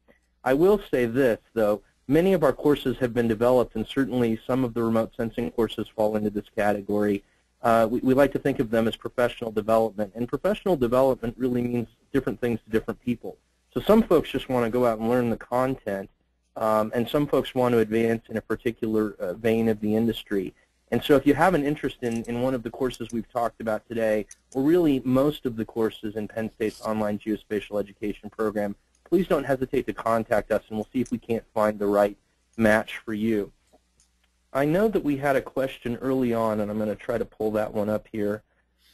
I will say this, though, many of our courses have been developed, and certainly some of the remote sensing courses fall into this category. Uh, we, we like to think of them as professional development, and professional development really means different things to different people. So some folks just want to go out and learn the content, um, and some folks want to advance in a particular uh, vein of the industry. And so if you have an interest in, in one of the courses we've talked about today, or really most of the courses in Penn State's online geospatial education program, please don't hesitate to contact us, and we'll see if we can't find the right match for you. I know that we had a question early on, and I'm going to try to pull that one up here.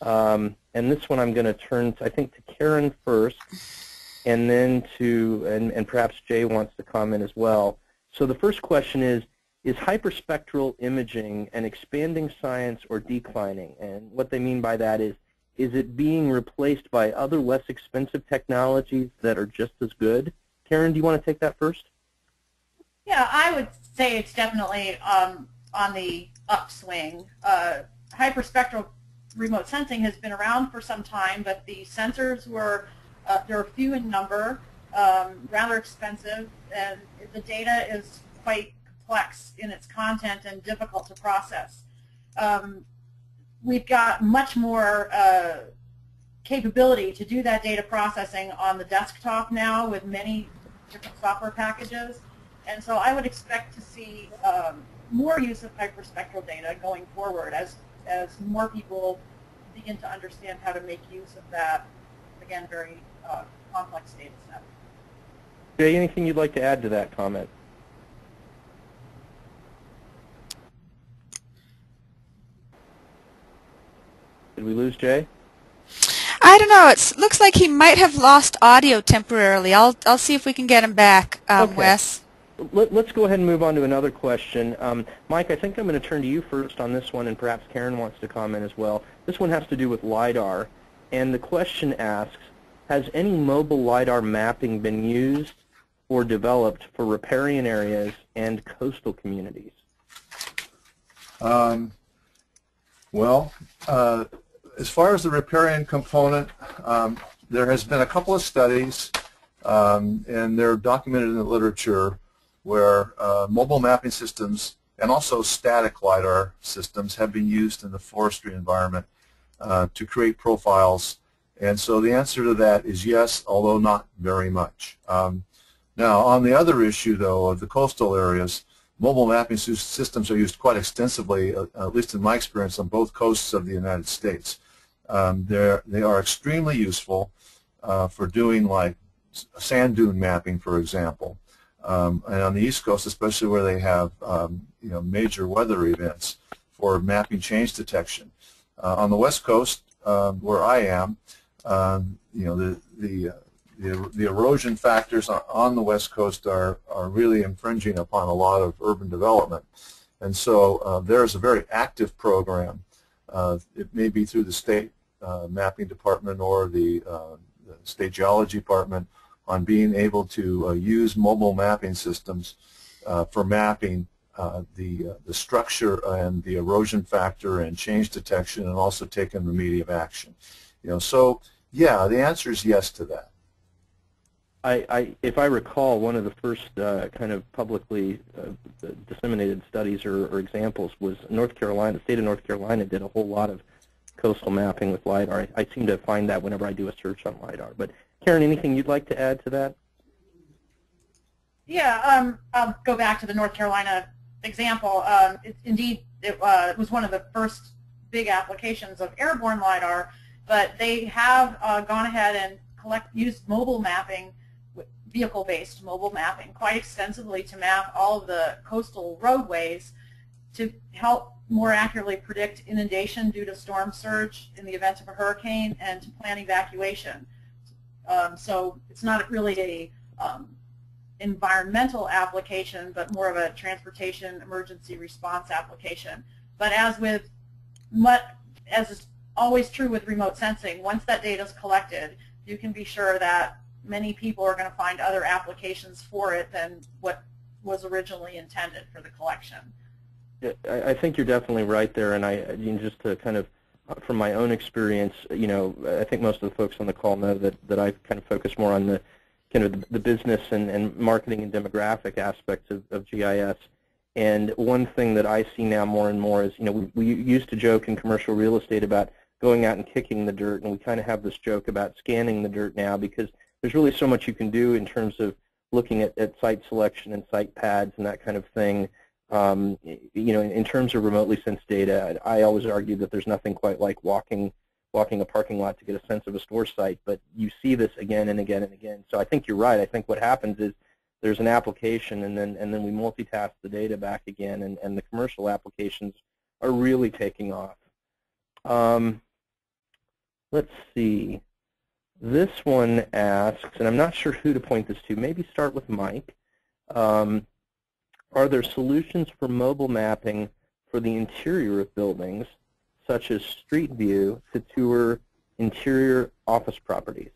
Um, and this one I'm going to turn, I think, to Karen first and then to, and, and perhaps Jay wants to comment as well. So the first question is, is hyperspectral imaging an expanding science or declining? And what they mean by that is, is it being replaced by other less expensive technologies that are just as good? Karen, do you want to take that first?
Yeah, I would say it's definitely um, on the upswing. Uh, hyperspectral remote sensing has been around for some time, but the sensors were uh, they're few in number, um, rather expensive, and the data is quite complex in its content and difficult to process. Um, we've got much more uh, capability to do that data processing on the desktop now with many different software packages. And so I would expect to see um, more use of hyperspectral data going forward as, as more people begin to understand how to make use of that, again, very uh, complex data set.
Jay, anything you'd like to add to that comment? Did we lose Jay?
I don't know. It looks like he might have lost audio temporarily. I'll I'll see if we can get him back, um,
okay.
Wes.
let, us go ahead and move on to another question. Um, Mike, I think I'm going to turn to you first on this one, and perhaps Karen wants to comment as well. This one has to do with LIDAR, and the question asks, has any mobile LIDAR mapping been used or developed for riparian areas and coastal communities?
Um, well, uh, as far as the riparian component, um, there has been a couple of studies, um, and they're documented in the literature, where uh, mobile mapping systems and also static LiDAR systems have been used in the forestry environment uh, to create profiles. And so the answer to that is yes, although not very much. Um, now, on the other issue, though, of the coastal areas, mobile mapping systems are used quite extensively, uh, at least in my experience, on both coasts of the United States. Um, they are extremely useful uh, for doing like sand dune mapping, for example. Um, and on the East Coast, especially where they have um, you know major weather events for mapping change detection. Uh, on the West Coast, um, where I am, um, you know the the, uh, the the erosion factors on the West Coast are are really infringing upon a lot of urban development, and so uh, there is a very active program. Uh, it may be through the state uh, mapping department or the, uh, the state geology department on being able to uh, use mobile mapping systems for mapping uh, the, uh, the structure and the erosion factor and change detection and also taking remedial action. You know, so yeah, the answer is yes to that.
I, I, if I recall, one of the first uh, kind of publicly uh, disseminated studies or, or, examples was North Carolina. The state of North Carolina did a whole lot of coastal mapping with LiDAR. I, I seem to find that whenever I do a search on LiDAR. But Karen, anything you'd like to add to that?
Yeah, um, I'll go back to the North Carolina example. Um, it, indeed, it, uh, it, was one of the first big applications of airborne LiDAR, but they have uh, gone ahead and collect used mobile mapping, vehicle-based mobile mapping, quite extensively to map all of the coastal roadways to help more accurately predict inundation due to storm surge in the event of a hurricane and to plan evacuation. Um, so it's not really a um, environmental application, but more of a transportation emergency response application. But as with as always true with remote sensing, once that data is collected, you can be sure that many people are going to find other applications for it than what was originally intended for the collection.
Yeah, I, I think you're definitely right there, and I you know, just to kind of uh, from my own experience, you know, I think most of the folks on the call know that, that I kind of focus more on the kind of the, the business and, and marketing and demographic aspects of, of GIS. And one thing that I see now more and more is, you know, we, we used to joke in commercial real estate about going out and kicking the dirt, and we kind of have this joke about scanning the dirt now because there's really so much you can do in terms of looking at, at site selection and site pads and that kind of thing um, you know, in, in, terms of remotely sensed data, I always argue that there's nothing quite like walking walking a parking lot to get a sense of a store site, but you see this again and again and again. So I think you're right. I think what happens is there's an application and then and then we multitask the data back again and, and the commercial applications are really taking off. Um, let's see. This one asks, and I'm not sure who to point this to, maybe start with Mike. Um, are there solutions for mobile mapping for the interior of buildings, such as Street View, to tour interior office properties?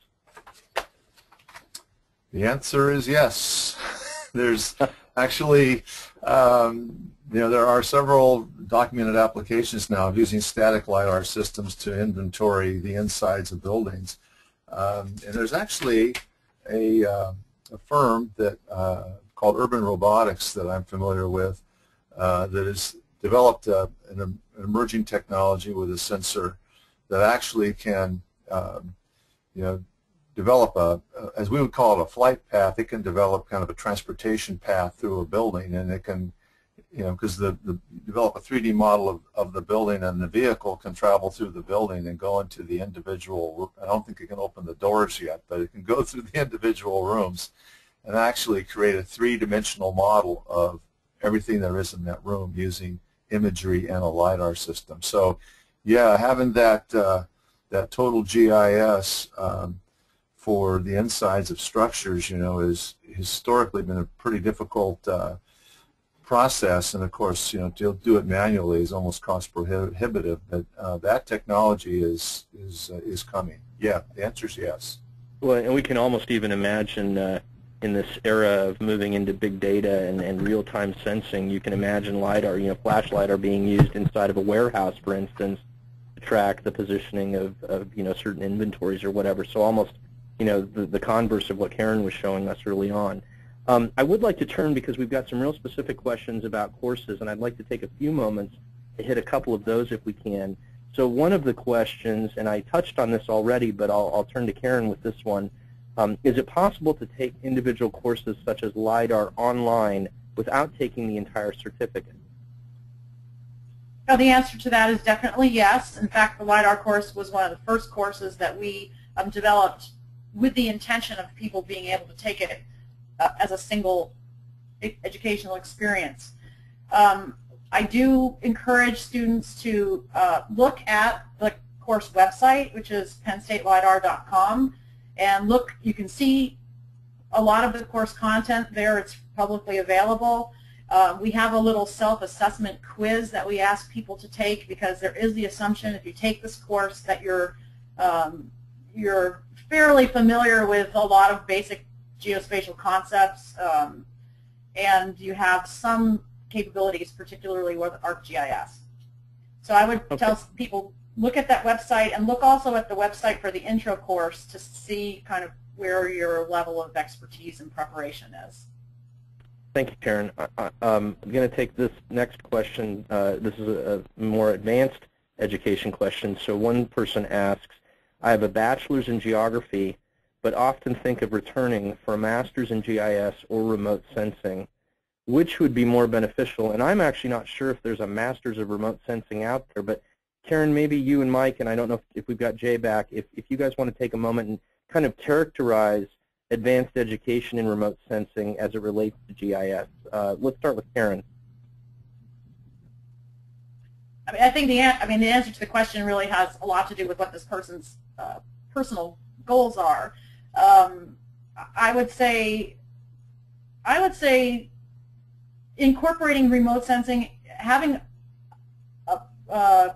The answer is yes. There's actually, um, you know, there are several documented applications now of using static LiDAR systems to inventory the insides of buildings. Um, and there's actually a, uh, a firm that uh, called Urban Robotics that I'm familiar with uh, that has developed uh, an, an, emerging technology with a sensor that actually can, um, you know, develop a, as we would call it, a flight path. It can develop kind of a transportation path through a building, and it can, you know, because the, the develop a 3D model of, of the building, and the vehicle can travel through the building and go into the individual. I don't think it can open the doors yet, but it can go through the individual rooms and actually create a three-dimensional model of everything there is in that room using imagery and a LiDAR system. So yeah, having that, uh, that total GIS um, for the insides of structures, you know, is historically been a pretty difficult uh, process, and of course, you know, to do it manually is almost cost prohibitive. But uh, that technology is is uh, is coming. Yeah, the answer is yes.
Well, and we can almost even imagine uh, in this era of moving into big data and, and real-time sensing, you can imagine lidar, you know, flash lidar being used inside of a warehouse, for instance, to track the positioning of, of you know certain inventories or whatever. So almost, you know, the, the converse of what Karen was showing us early on. Um, I would like to turn, because we've got some real specific questions about courses, and I'd like to take a few moments to hit a couple of those if we can. So one of the questions, and I touched on this already, but I'll, I'll turn to Karen with this one. Um, is it possible to take individual courses such as LIDAR online without taking the entire certificate?
Well, the answer to that is definitely yes. In fact, the LIDAR course was one of the first courses that we um, developed with the intention of people being able to take it uh, as a single educational experience. Um, I do encourage students to uh, look at the course website, which is pennstatelidar.com, and look, you can see a lot of the course content there. It's publicly available. Uh, we have a little self-assessment quiz that we ask people to take because there is the assumption if you take this course that you're um, you're fairly familiar with a lot of basic geospatial concepts, um, and you have some capabilities, particularly with ArcGIS. So I would okay. tell people, look at that website and look also at the website for the intro course to see kind of where your level of expertise and preparation is.
Thank you, Karen. I, am going to take this next question. Uh, this is a, a more advanced education question. So one person asks, I have a bachelor's in geography but often think of returning for a master's in GIS or remote sensing. Which would be more beneficial? And I'm actually not sure if there's a master's of remote sensing out there, but Karen, maybe you and Mike, and I don't know if, if we've got Jay back, if, if you guys want to take a moment and kind of characterize advanced education in remote sensing as it relates to GIS. Uh, let's start with Karen.
I mean, I think the I mean the answer to the question really has a lot to do with what this person's uh, personal goals are. Um, I would say, I would say, incorporating remote sensing, having a, uh,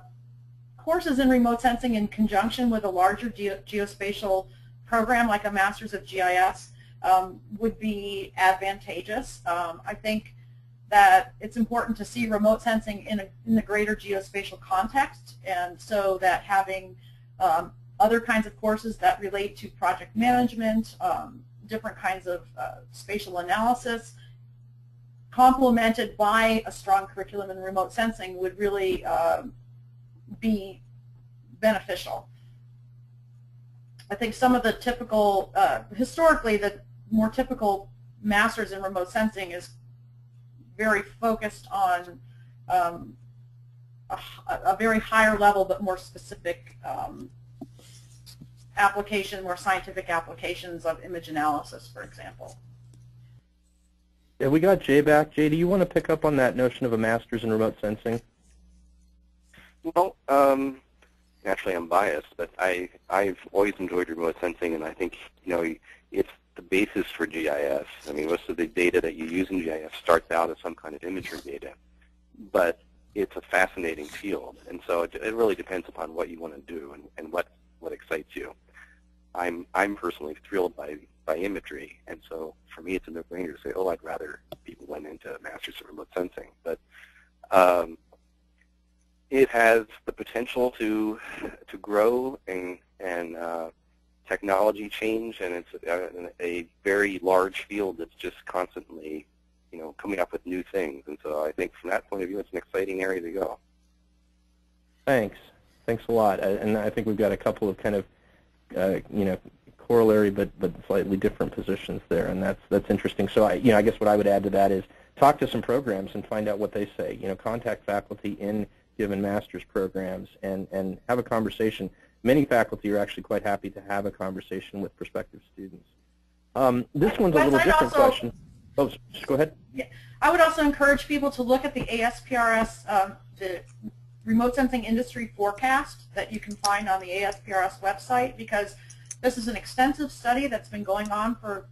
courses in remote sensing in conjunction with a larger geospatial program like a Masters of GIS um, would be advantageous. Um, I think that it's important to see remote sensing in, a, in the greater geospatial context, and so that having um, other kinds of courses that relate to project management, um, different kinds of uh, spatial analysis, complemented by a strong curriculum in remote sensing would really uh, be beneficial. I think some of the typical, uh, historically, the more typical masters in remote sensing is very focused on um, a, a, very higher level but more specific um, application, more scientific applications of image analysis, for example.
Yeah, we got Jay back. Jay, do you want to pick up on that notion of a master's in remote sensing?
Well, um, naturally I'm biased, but I, I've always enjoyed remote sensing, and I think you know it's the basis for GIS. I mean, most of the data that you use in GIS starts out as some kind of imagery data, but it's a fascinating field, and so it, it really depends upon what you want to do and, and what, what excites you. I'm I'm personally thrilled by by imagery, and so for me, it's a no-brainer to say, oh, I'd rather people went into masters of remote sensing. But um, it has the potential to to grow and and uh, technology change, and it's a, a, very large field that's just constantly, you know, coming up with new things. And so I think from that point of view, it's an exciting area to go.
Thanks. Thanks a lot. And I think we've got a couple of kind of uh, you know, corollary but but slightly different positions there, and that's that's interesting. So I you know I guess what I would add to that is talk to some programs and find out what they say. You know, contact faculty in given master's programs and and have a conversation. Many faculty are actually quite happy to have a conversation with prospective students. Um, this one's a little different also, question. Oh, just go ahead.
Yeah, I would also encourage people to look at the ASPRS, um, the remote sensing industry forecast that you can find on the ASPRS website because This is an extensive study that's been going on for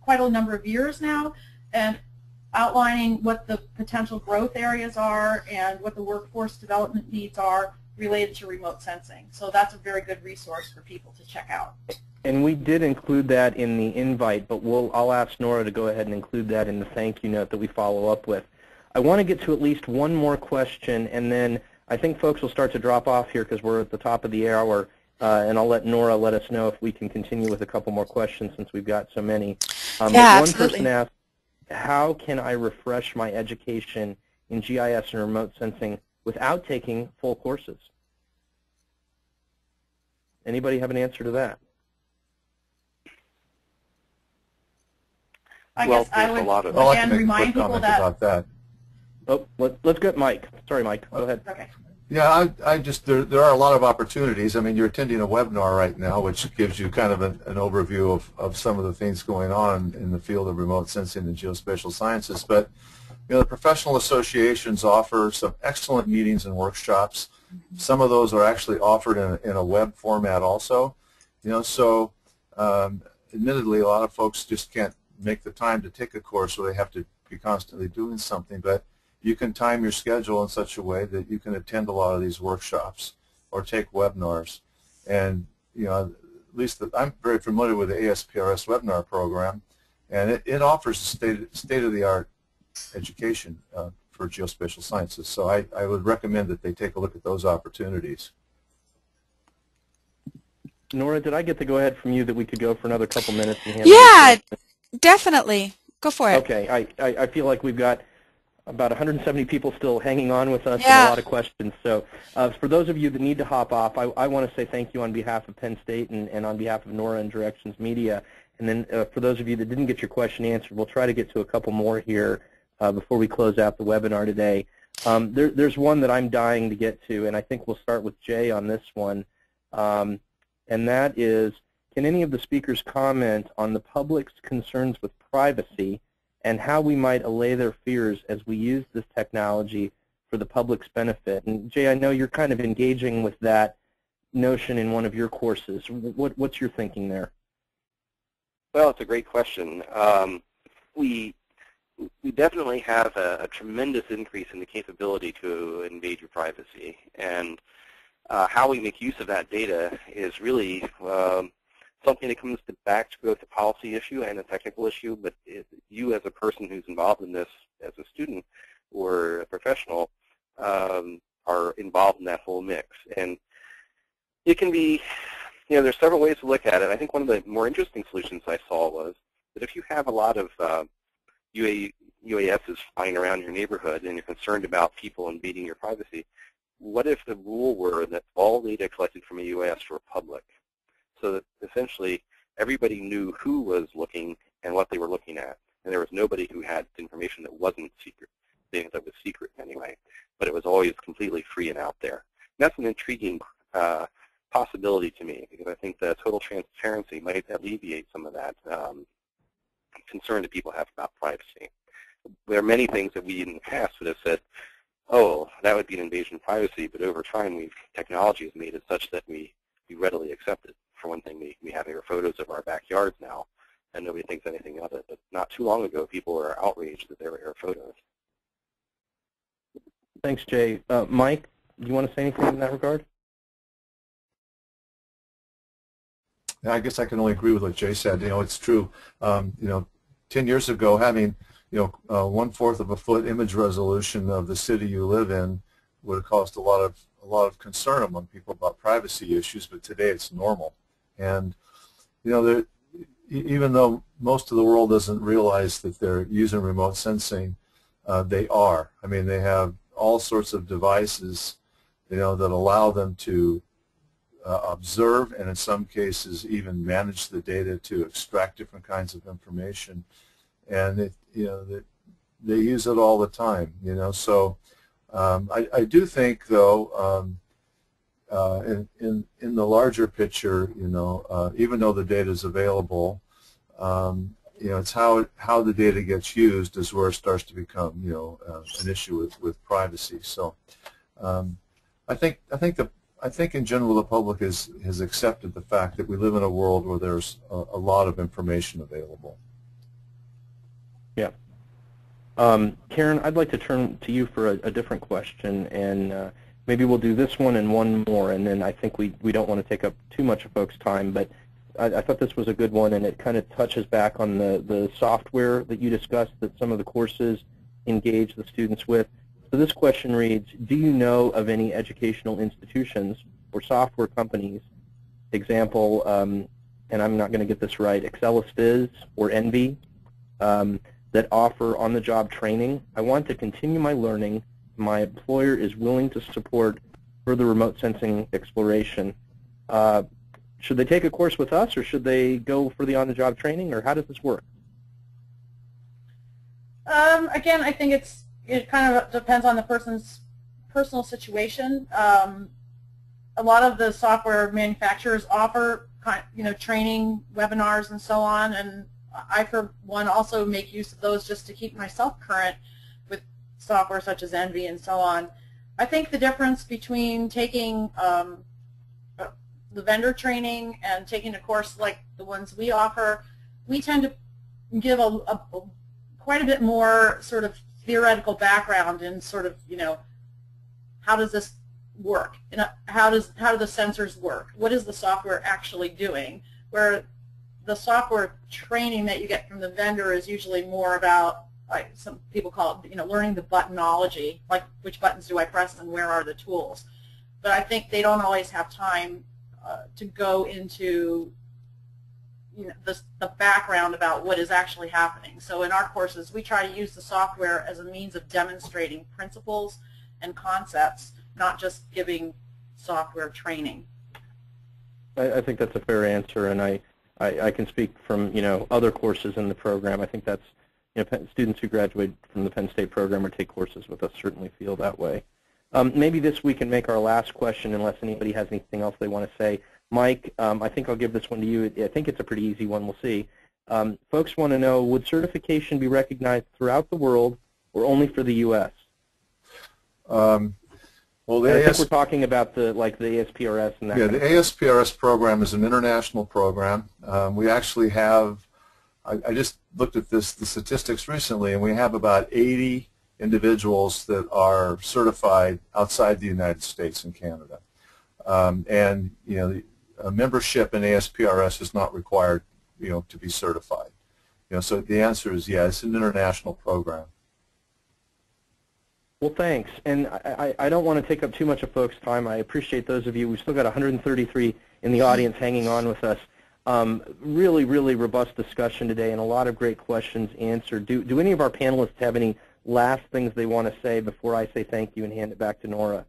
quite a number of years now and outlining what the potential growth areas are and what the workforce development needs are related to remote sensing. So that's a very good resource for people to check out.
And we did include that in the invite, but we'll, I'll ask Nora to go ahead and include that in the thank you note that we follow up with. I want to get to at least one more question, and then I think folks will start to drop off here because we're at the top of the hour, uh, and I'll let Nora let us know if we can continue with a couple more questions since we've got so many. Um,
Yeah,
one
absolutely.
person asked, how can I refresh my education in GIS and remote sensing without taking full courses? Anybody have an answer to that?
I
Well,
guess I
there's a
would
lot of-
Well, I
again
can make
remind people that.
about that.
Oh, let, let's get Mike. Sorry, Mike. Go ahead.
Okay.
Yeah, I, I just there there are a lot of opportunities. I mean, you're attending a webinar right now, which gives you kind of an, an overview of, of some of the things going on in the field of remote sensing and geospatial sciences. But you know, the professional associations offer some excellent meetings and workshops. Some of those are actually offered in a, in a web format also. You know, so um, admittedly, a lot of folks just can't make the time to take a course, so they have to be constantly doing something. But you can time your schedule in such a way that you can attend a lot of these workshops or take webinars. And, you know, at least the, I'm very familiar with the ASPRS webinar program, and it, it offers state, state-of-the-art education uh, for geospatial sciences. So I, I would recommend that they take a look at those opportunities.
Nora, did I get to go ahead from you that we could go for another couple minutes? And
Yeah, definitely. Go for it.
Okay. I, I, I feel like we've got about 170 people still hanging on with us
Yeah.
and a lot of questions. So uh, for those of you that need to hop off, I, I want to say thank you on behalf of Penn State and, and on behalf of Nora and Directions Media. And then uh, for those of you that didn't get your question answered, we'll try to get to a couple more here uh, before we close out the webinar today. Um, there, there's one that I'm dying to get to, and I think we'll start with Jay on this one. Um, and that is, can any of the speakers comment on the public's concerns with privacy and how we might allay their fears as we use this technology for the public's benefit? And Jay, I know you're kind of engaging with that notion in one of your courses. What, what's your thinking there?
Well, it's a great question. Um, we we definitely have a, a tremendous increase in the capability to invade your privacy, and uh, how we make use of that data is really um, something that comes to back to both the policy issue and the technical issue. But you, as a person who's involved in this, as a student or a professional, um, are involved in that whole mix, and it can be you know, there's several ways to look at it. I think one of the more interesting solutions I saw was that if you have a lot of uh, UA, is flying around your neighborhood and you're concerned about people invading your privacy, what if the rule were that all data collected from a UAS were public? So that essentially everybody knew who was looking and what they were looking at, and there was nobody who had information that wasn't secret, things that was secret anyway, but it was always completely free and out there. And that's an intriguing uh, possibility to me because I think that total transparency might alleviate some of that um, concern that people have about privacy. There are many things that we in the past would have said, oh, that would be an invasion of privacy, but over time we've, technology has made it such that we, we readily accept it. For one thing, we, we have air photos of our backyards now, and nobody thinks anything of it. But not too long ago, people were outraged that there were air photos.
Thanks, Jay. Uh, Mike, do you want to say anything in that regard?
I guess I can only agree with what Jay said. You know, it's true. Um, you know, 10 years ago, having, you know, uh, one-fourth of a foot image resolution of the city you live in would have caused a lot of a lot of concern among people about privacy issues, but today it's normal. And, you know, there, even though most of the world doesn't realize that they're using remote sensing, uh, they are. I mean, they have all sorts of devices, you know, that allow them to uh, observe and in some cases even manage the data to extract different kinds of information. And it, you know, they, they use it all the time, you know. So um, I, I do think, though, um, uh, in, in, in the larger picture, you know, uh, even though the data is available, um, you know, it's how how the data gets used is where it starts to become, you know, uh, an issue with, with privacy. So um, I think I think the I think in general the public is, has accepted the fact that we live in a world where there's a, a lot of information available.
Yeah. Um, Karen, I'd like to turn to you for a, a different question, and uh, maybe we'll do this one and one more, and then I think we, we don't want to take up too much of folks' time, but I, I thought this was a good one, and it kind of touches back on the, the software that you discussed that some of the courses engage the students with. So this question reads, do you know of any educational institutions or software companies, example, um, and I'm not going to get this right, Exelis VIS or ENVI, um, that offer on-the-job training. I want to continue my learning. My employer is willing to support further remote sensing exploration. Uh, should they take a course with us, or should they go for the on-the-job training, or how does this work?
Um, again, I think it's it kind of depends on the person's personal situation. Um, a lot of the software manufacturers offer you know training webinars and so on, and I, for one, also make use of those just to keep myself current with software such as ENVI and so on. I think the difference between taking um, the vendor training and taking a course like the ones we offer, we tend to give a, a quite a bit more sort of theoretical background in sort of, you know, how does this work? And how does how do the sensors work? What is the software actually doing? Where the software training that you get from the vendor is usually more about, like some people call it, you know, learning the buttonology, like which buttons do I press and where are the tools. But I think they don't always have time uh, to go into you know, the, the background about what is actually happening. So in our courses, we try to use the software as a means of demonstrating principles and concepts, not just giving software training.
I, I think that's a fair answer, and I, I, I, can speak from you know other courses in the program. I think that's you know students who graduate from the Penn State program or take courses with us certainly feel that way. Um, maybe this we can make our last question, unless anybody has anything else they want to say. Mike, um, I think I'll give this one to you. I think it's a pretty easy one. We'll see. Um, folks want to know: Would certification be recognized throughout the world, or only for the U.S.?
Um, well, the
I think we're talking about the like the ASPRS and that.
Yeah, the ASPRS program is an international program. Um, we actually have. I, I, just looked at this the statistics recently, and we have about 80 individuals that are certified outside the United States and Canada. Um, and you know, membership in ASPRS is not required, you know, to be certified. You know, so the answer is yes. It's an international program.
Well, thanks. And I, I, don't want to take up too much of folks' time. I appreciate those of you. We've still got 133 in the audience hanging on with us. Um, really, really robust discussion today and a lot of great questions answered. Do, do any of our panelists have any last things they want to say before I say thank you and hand it back to Nora?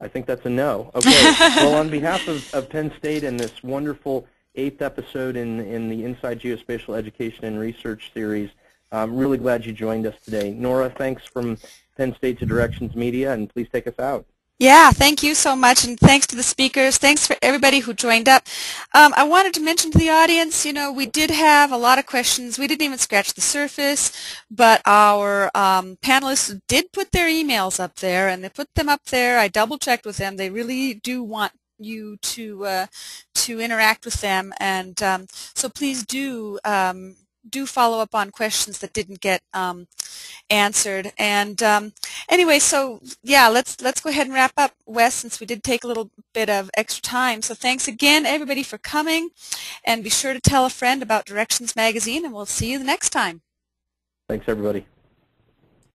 I think that's a no. Okay. well, on behalf of, of Penn State and this wonderful eighth episode in, in the Inside Geospatial Education and Research series, I'm really glad you joined us today. Nora, thanks from Penn State to Directions Media, and please take us out.
Yeah, thank you so much, and thanks to the speakers. Thanks for everybody who joined up. Um, I wanted to mention to the audience, you know, we did have a lot of questions. We didn't even scratch the surface, but our um, panelists did put their emails up there, and they put them up there. I double-checked with them. They really do want you to uh, to interact with them, and um, so please do um, do follow up on questions that didn't get um, answered. And um, anyway, so yeah, let's let's go ahead and wrap up, Wes, since we did take a little bit of extra time. So thanks again, everybody, for coming, and be sure to tell a friend about Directions Magazine, and we'll see you the next time.
Thanks, everybody.